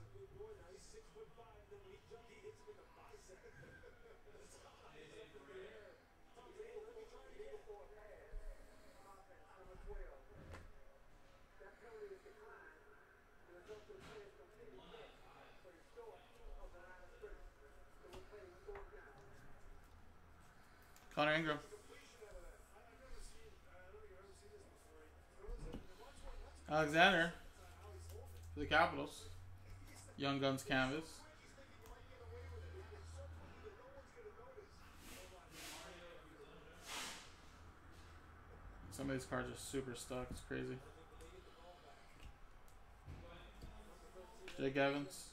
C: Connor Ingram. Alexander for the Capitals. Young Guns canvas. Some of these cards are super stuck. It's crazy. Jake Evans.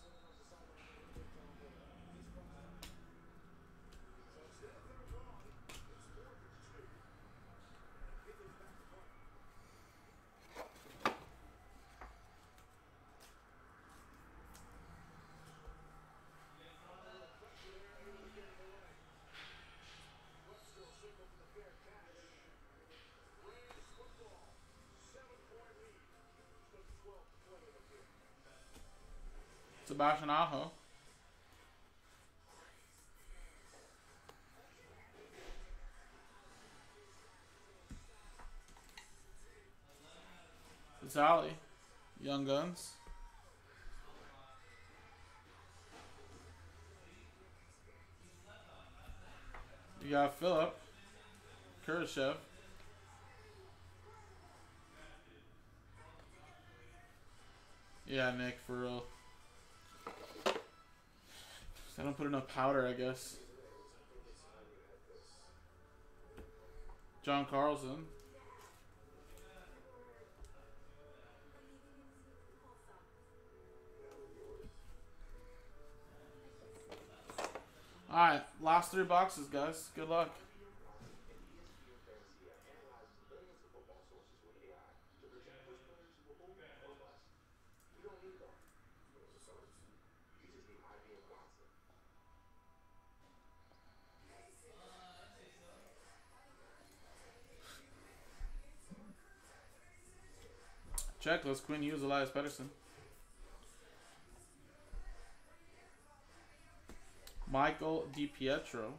C: Sebastian Aho. It's Ali. Young Guns. You got Philip. Kurashev. Yeah, Nick, for real. I don't put enough powder, I guess. John Carlson. Alright, last three boxes, guys. Good luck. Checklist, Quinn Hughes, Elias Pettersson. Michael DiPietro.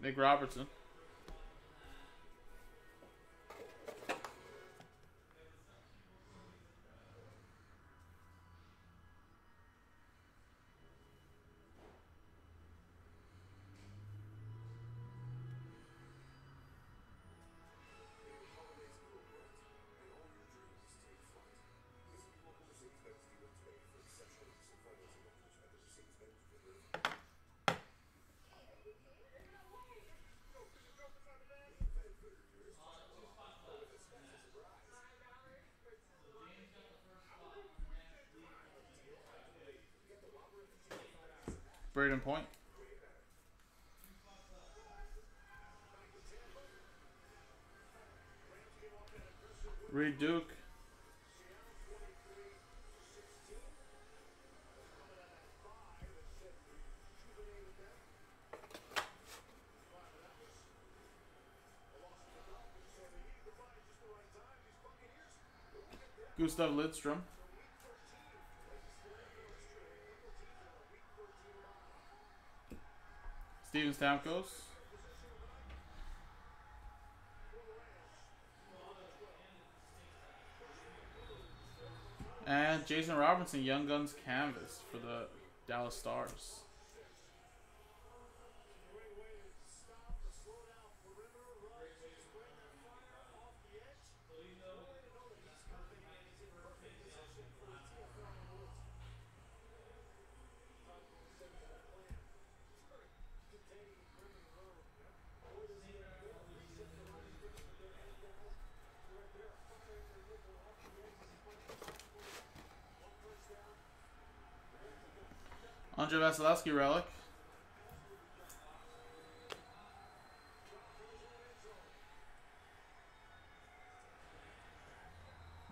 C: Nick Robertson. Brayden Point. Reid Duke. Gustav Lidstrom. Steven Stamkos. And Jason Robertson, Young Guns Canvas for the Dallas Stars. Andre Vasilevskiy relic.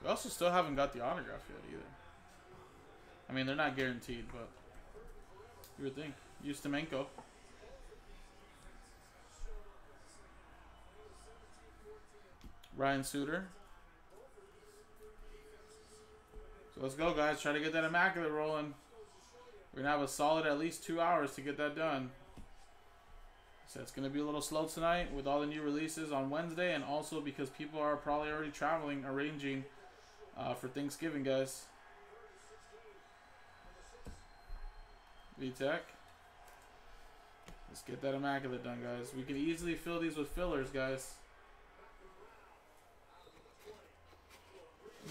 C: We also still haven't got the autograph yet either. I mean, they're not guaranteed, but you would think. Ustimenko. Ryan Suter. So let's go, guys. Try to get that immaculate rolling. We're gonna have a solid at least two hours to get that done. So it's gonna be a little slow tonight with all the new releases on Wednesday, and also because people are probably already traveling, arranging uh, for Thanksgiving, guys. VTech. Let's get that immaculate done, guys. We can easily fill these with fillers, guys.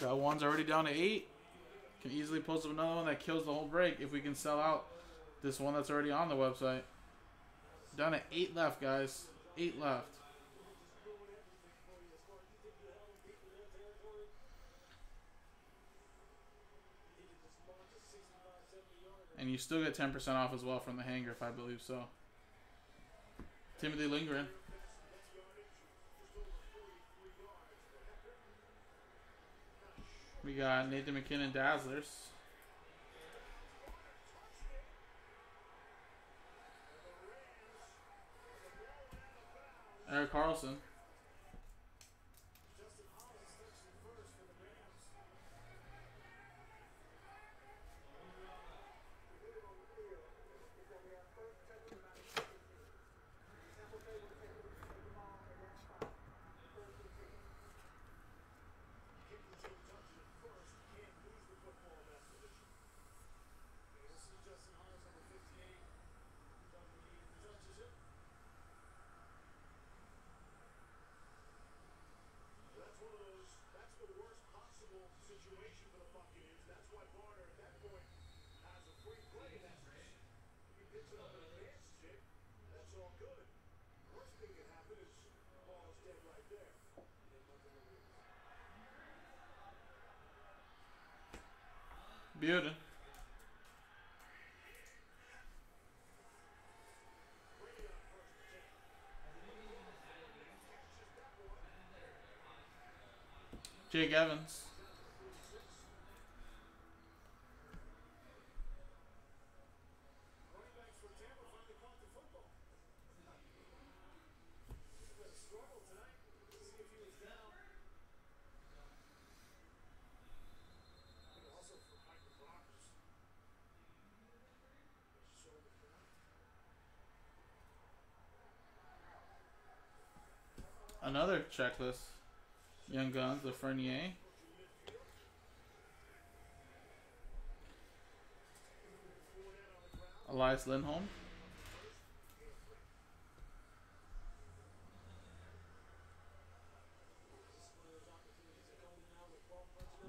C: Got one's already down to eight. Can easily post up another one that kills the whole break if we can sell out this one that's already on the website. Down to eight left, guys. Eight left. And you still get 10% off as well from the hanger, if I believe so. Timothy Liljegren. We got Nathan MacKinnon Dazzlers. Erik Karlsson. Beauty. Jake Evans. Another checklist. Young Guns, Lafreniere. Elias Lindholm.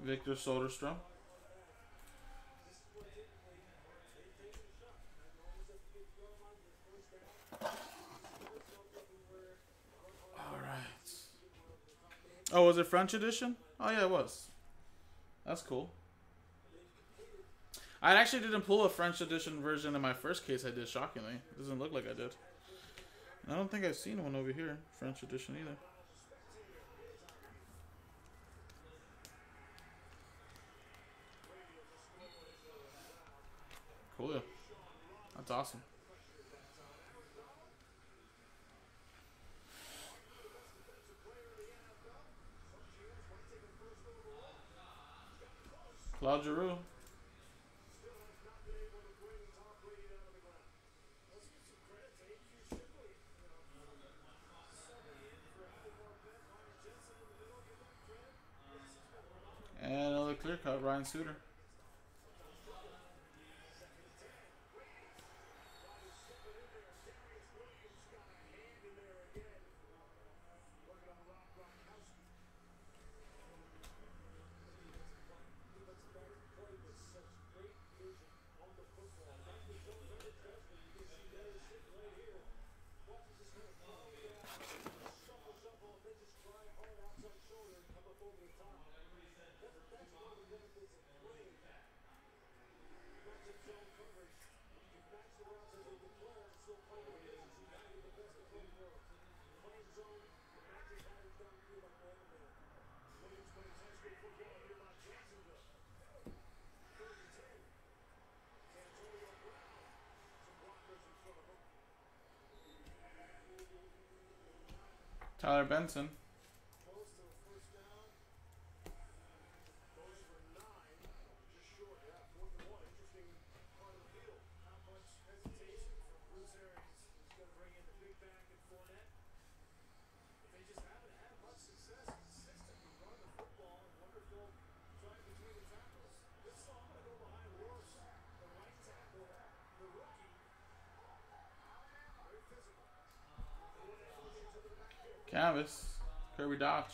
C: Victor Soderstrom. Oh, was it French edition? Oh yeah, it was. That's cool. I actually didn't pull a French edition version in my first case I did, shockingly. It doesn't look like I did. I don't think I've seen one over here, French edition either. Cool. That's awesome. Claude Giroux. And another clear cut, Ryan Suter. Tyler Benson. Canvas. Kirby Dach.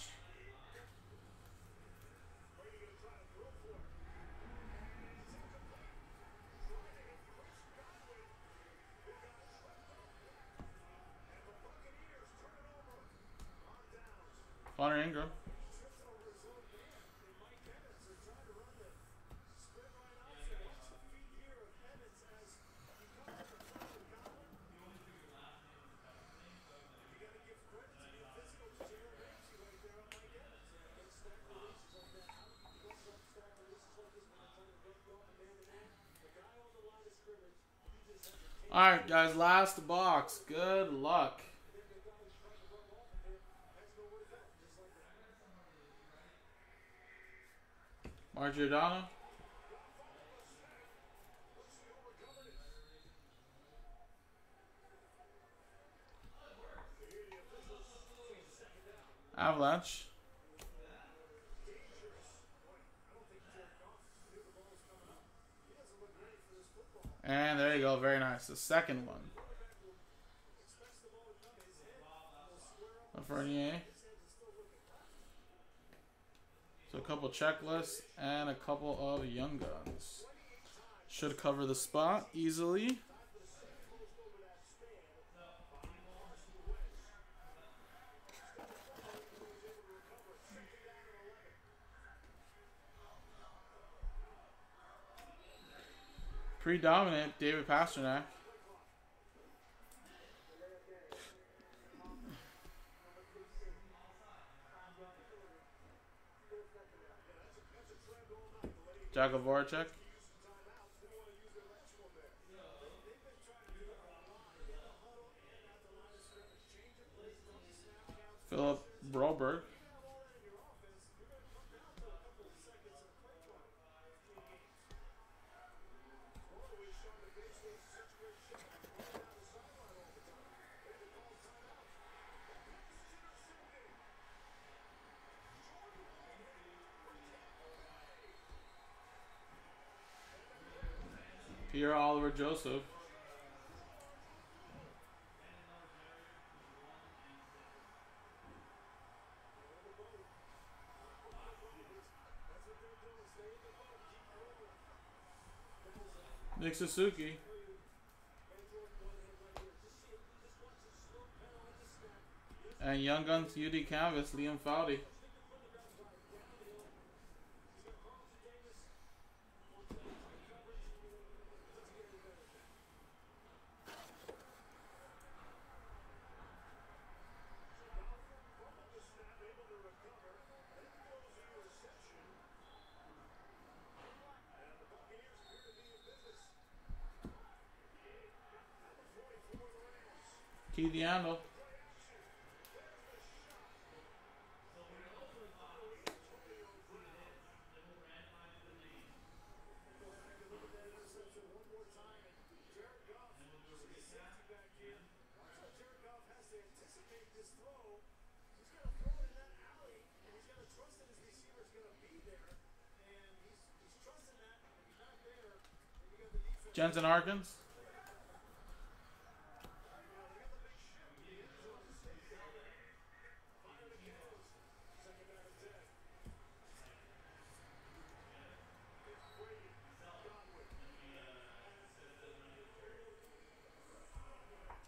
C: Connor Ingram. Alright, guys, last box. Good luck. Mark Giordano. Avalanche. And there you go, very nice. The second one. Lafreniere. So a couple checklists and a couple of young guns. Should cover the spot easily. Predominant David Pastrnak. Jakob Voracek. Philip Broberg. Pierre Olivier Joseph. Nick Suzuki. And Young Guns UD Canvas, Liam Foudy. Yandel. Jansen Harkins.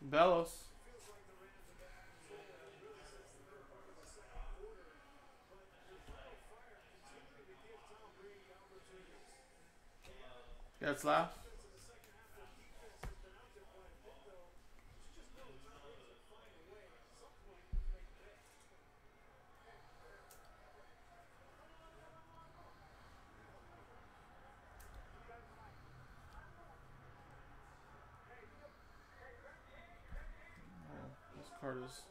C: Bellows. Oh, this card is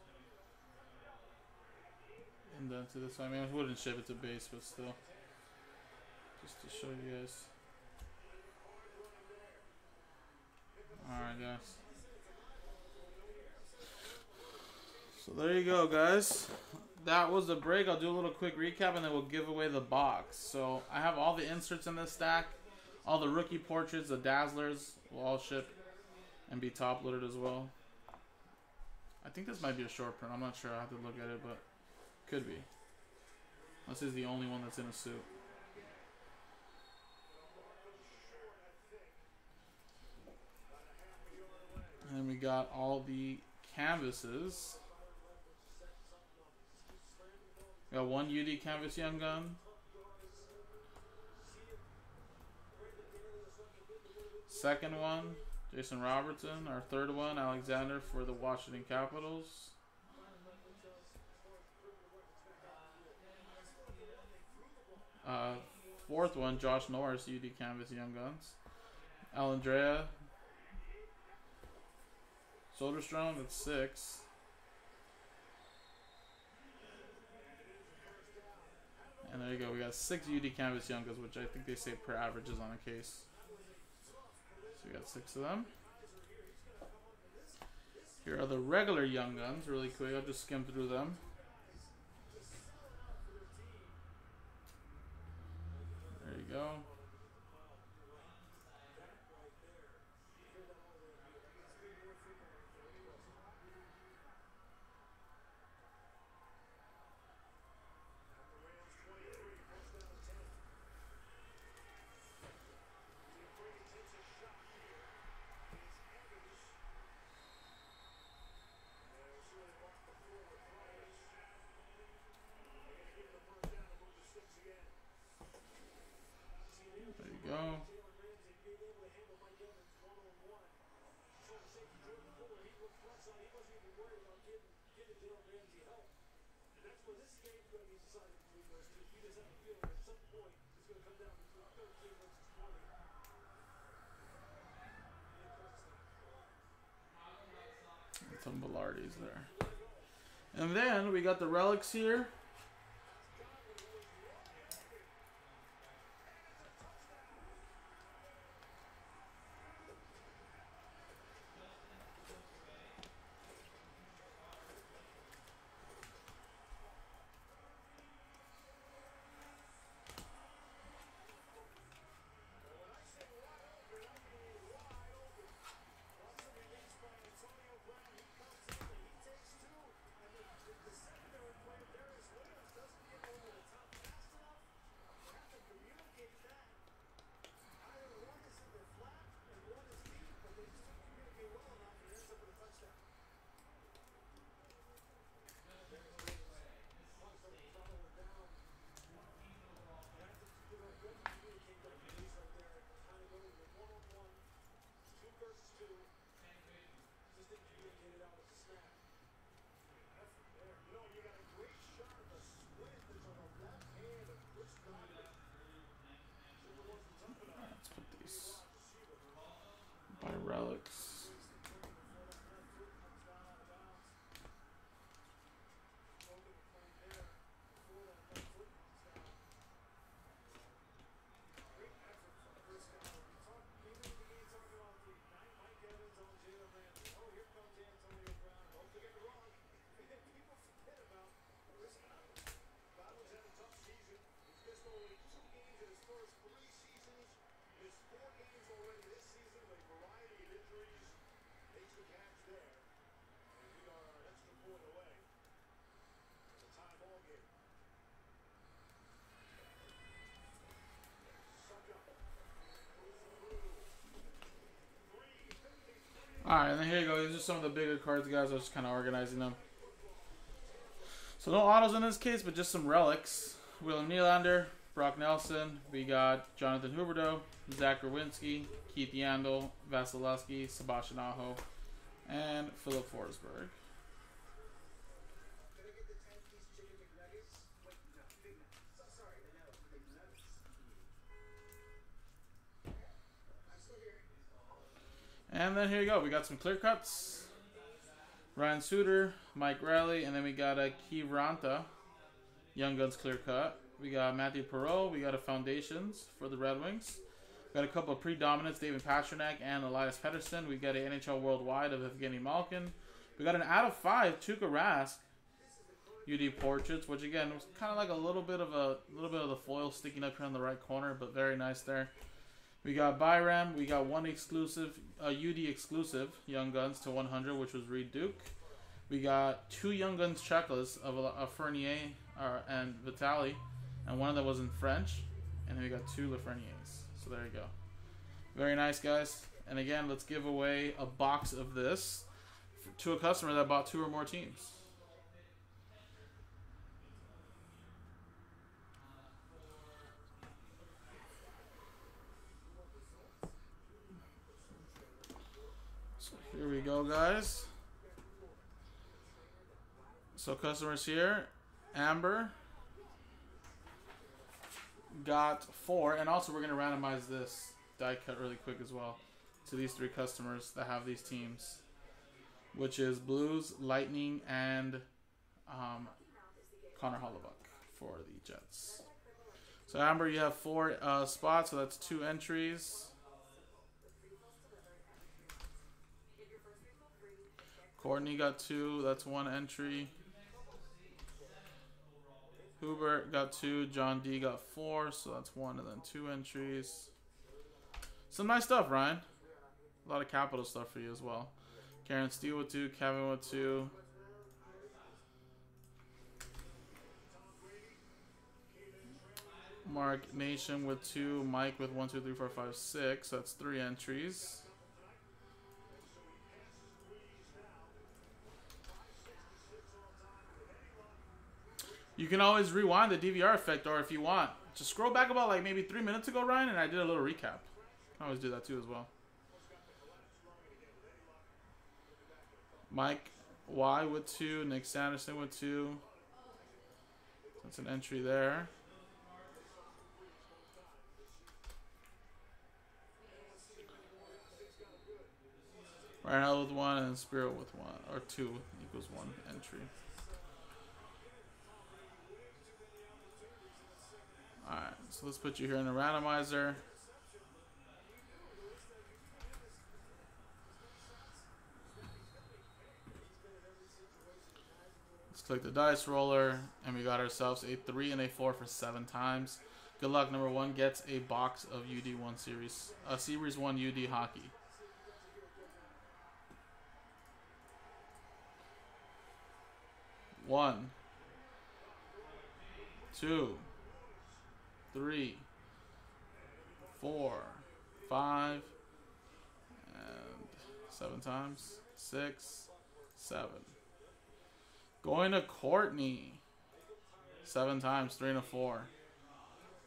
C: indented. So I mean, I wouldn't ship it to base, but still, just to show you guys. Alright, guys. So there you go, guys. That was the break. I'll do a little quick recap and then we'll give away the box. So I have all the inserts in this stack. All the rookie portraits, the Dazzlers will all ship and be top loaded as well. I think this might be a short print. I'm not sure. I have to look at it, but could be. This is the only one that's in a suit. And we got all the canvases. Got one UD canvas young gun. Second one, Jason Robertson. Our third one, Alexander for the Washington Capitals. Uh, fourth one, Josh Norris, UD Canvas Young Guns. Alandrea, Soderstrom, that's six. And there you go. We got six UD Canvas Young Guns, which I think they say per average is on a case. So we got six of them. Here are the regular Young Guns, really quick. I'll just skim through them. There you go. There you go. Some Vilardi's there. And then we got the relics here.
A: Relics. Alright, and then here you go. These are some of the bigger cards, guys. I was just kind of organizing them. So no autos in this case, but just some relics. William Nylander, Brock Nelson. We got Jonathan Huberdeau, Zach Grabowski, Keith Yandle, Vasilevskiy, Sebastian Aho, and Filip Forsberg. And then here you go. We got some clear cuts. Ryan Suter, Mike Reilly, and then we got a Kiviranta, Young Guns clear cut. We got Mathieu Perreault. We got a Foundations for the Red Wings. We got a couple of predominants, David Pastrnak and Elias Pettersson. We got an NHL Worldwide of Evgeny Malkin. We got an out of five Tuukka Rask UD portraits, which again was kind of like a little bit of a little bit of the foil sticking up here on the right corner, but very nice there. We got Byram. We got one exclusive, a UD exclusive Young Guns to 100, which was Reid Duke. We got two Young Guns checklists of a, Fernier uh, and Vitali, and one of them was in French. And then we got two Lafrenieres. So there you go. Very nice, guys. And again, let's give away a box of this to a customer that bought two or more teams. So here we go, guys. So customers here, Amber got four, and also we're gonna randomize this die cut really quick as well to these three customers that have these teams, which is Blues, Lightning, and um, Connor Hellebuyck for the Jets. So Amber, you have four uh, spots, so that's two entries. Courtney got two, that's one entry. Hubert got two, John D got four, so that's one and then two entries. Some nice stuff, Ryan. A lot of capital stuff for you as well. Karen Steele with two, Kevin with two. Mark Nation with two, Mike with one, two, three, four, five, six. That's three entries. You can always rewind the DVR effect, or if you want, just scroll back about like maybe three minutes ago, Ryan, and I did a little recap. I always do that too as well. Mike Y with two, Nick Sanderson with two. That's an entry there. Ryan with one and Spirit with one, or two equals one entry. Alright, so let's put you here in a randomizer. Let's click the dice roller, and we got ourselves a 3 and a 4 for 7 times. Good luck, number 1 gets a box of UD1 Series, uh, Series 1 UD Hockey. One, two, three, four, five, and seven times. Six, seven. Going to Courtney. Seven times, three and a four.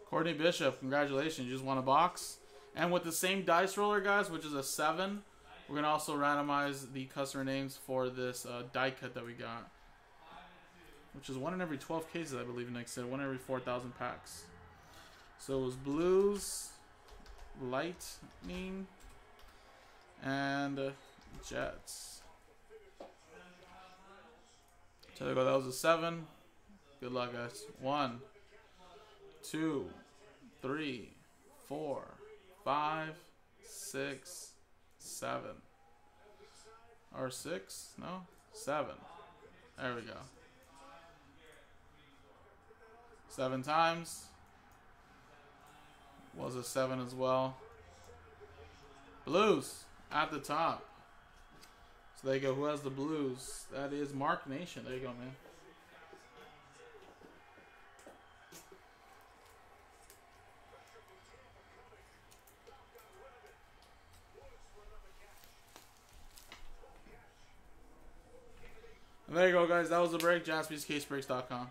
A: Courtney Bishop, congratulations. You just won a box. And with the same dice roller, guys, which is a seven, we're going to also randomize the customer names for this uh, die cut that we got. Which is one in every 12 cases, I believe Nick said. One in every 4,000 packs. So it was Blues, Lightning,
C: And uh, Jets. So there go. That was a seven. Good luck, guys. One, two, three, four, five, six, seven. Or six? No? Seven. There we go. Seven times. Was a seven as well. Blues at the top. So there you go. Who has the blues? That is Mark Nation. There you go, man. And there you go, guys. That was the break. JaspysCaseBreaks.com.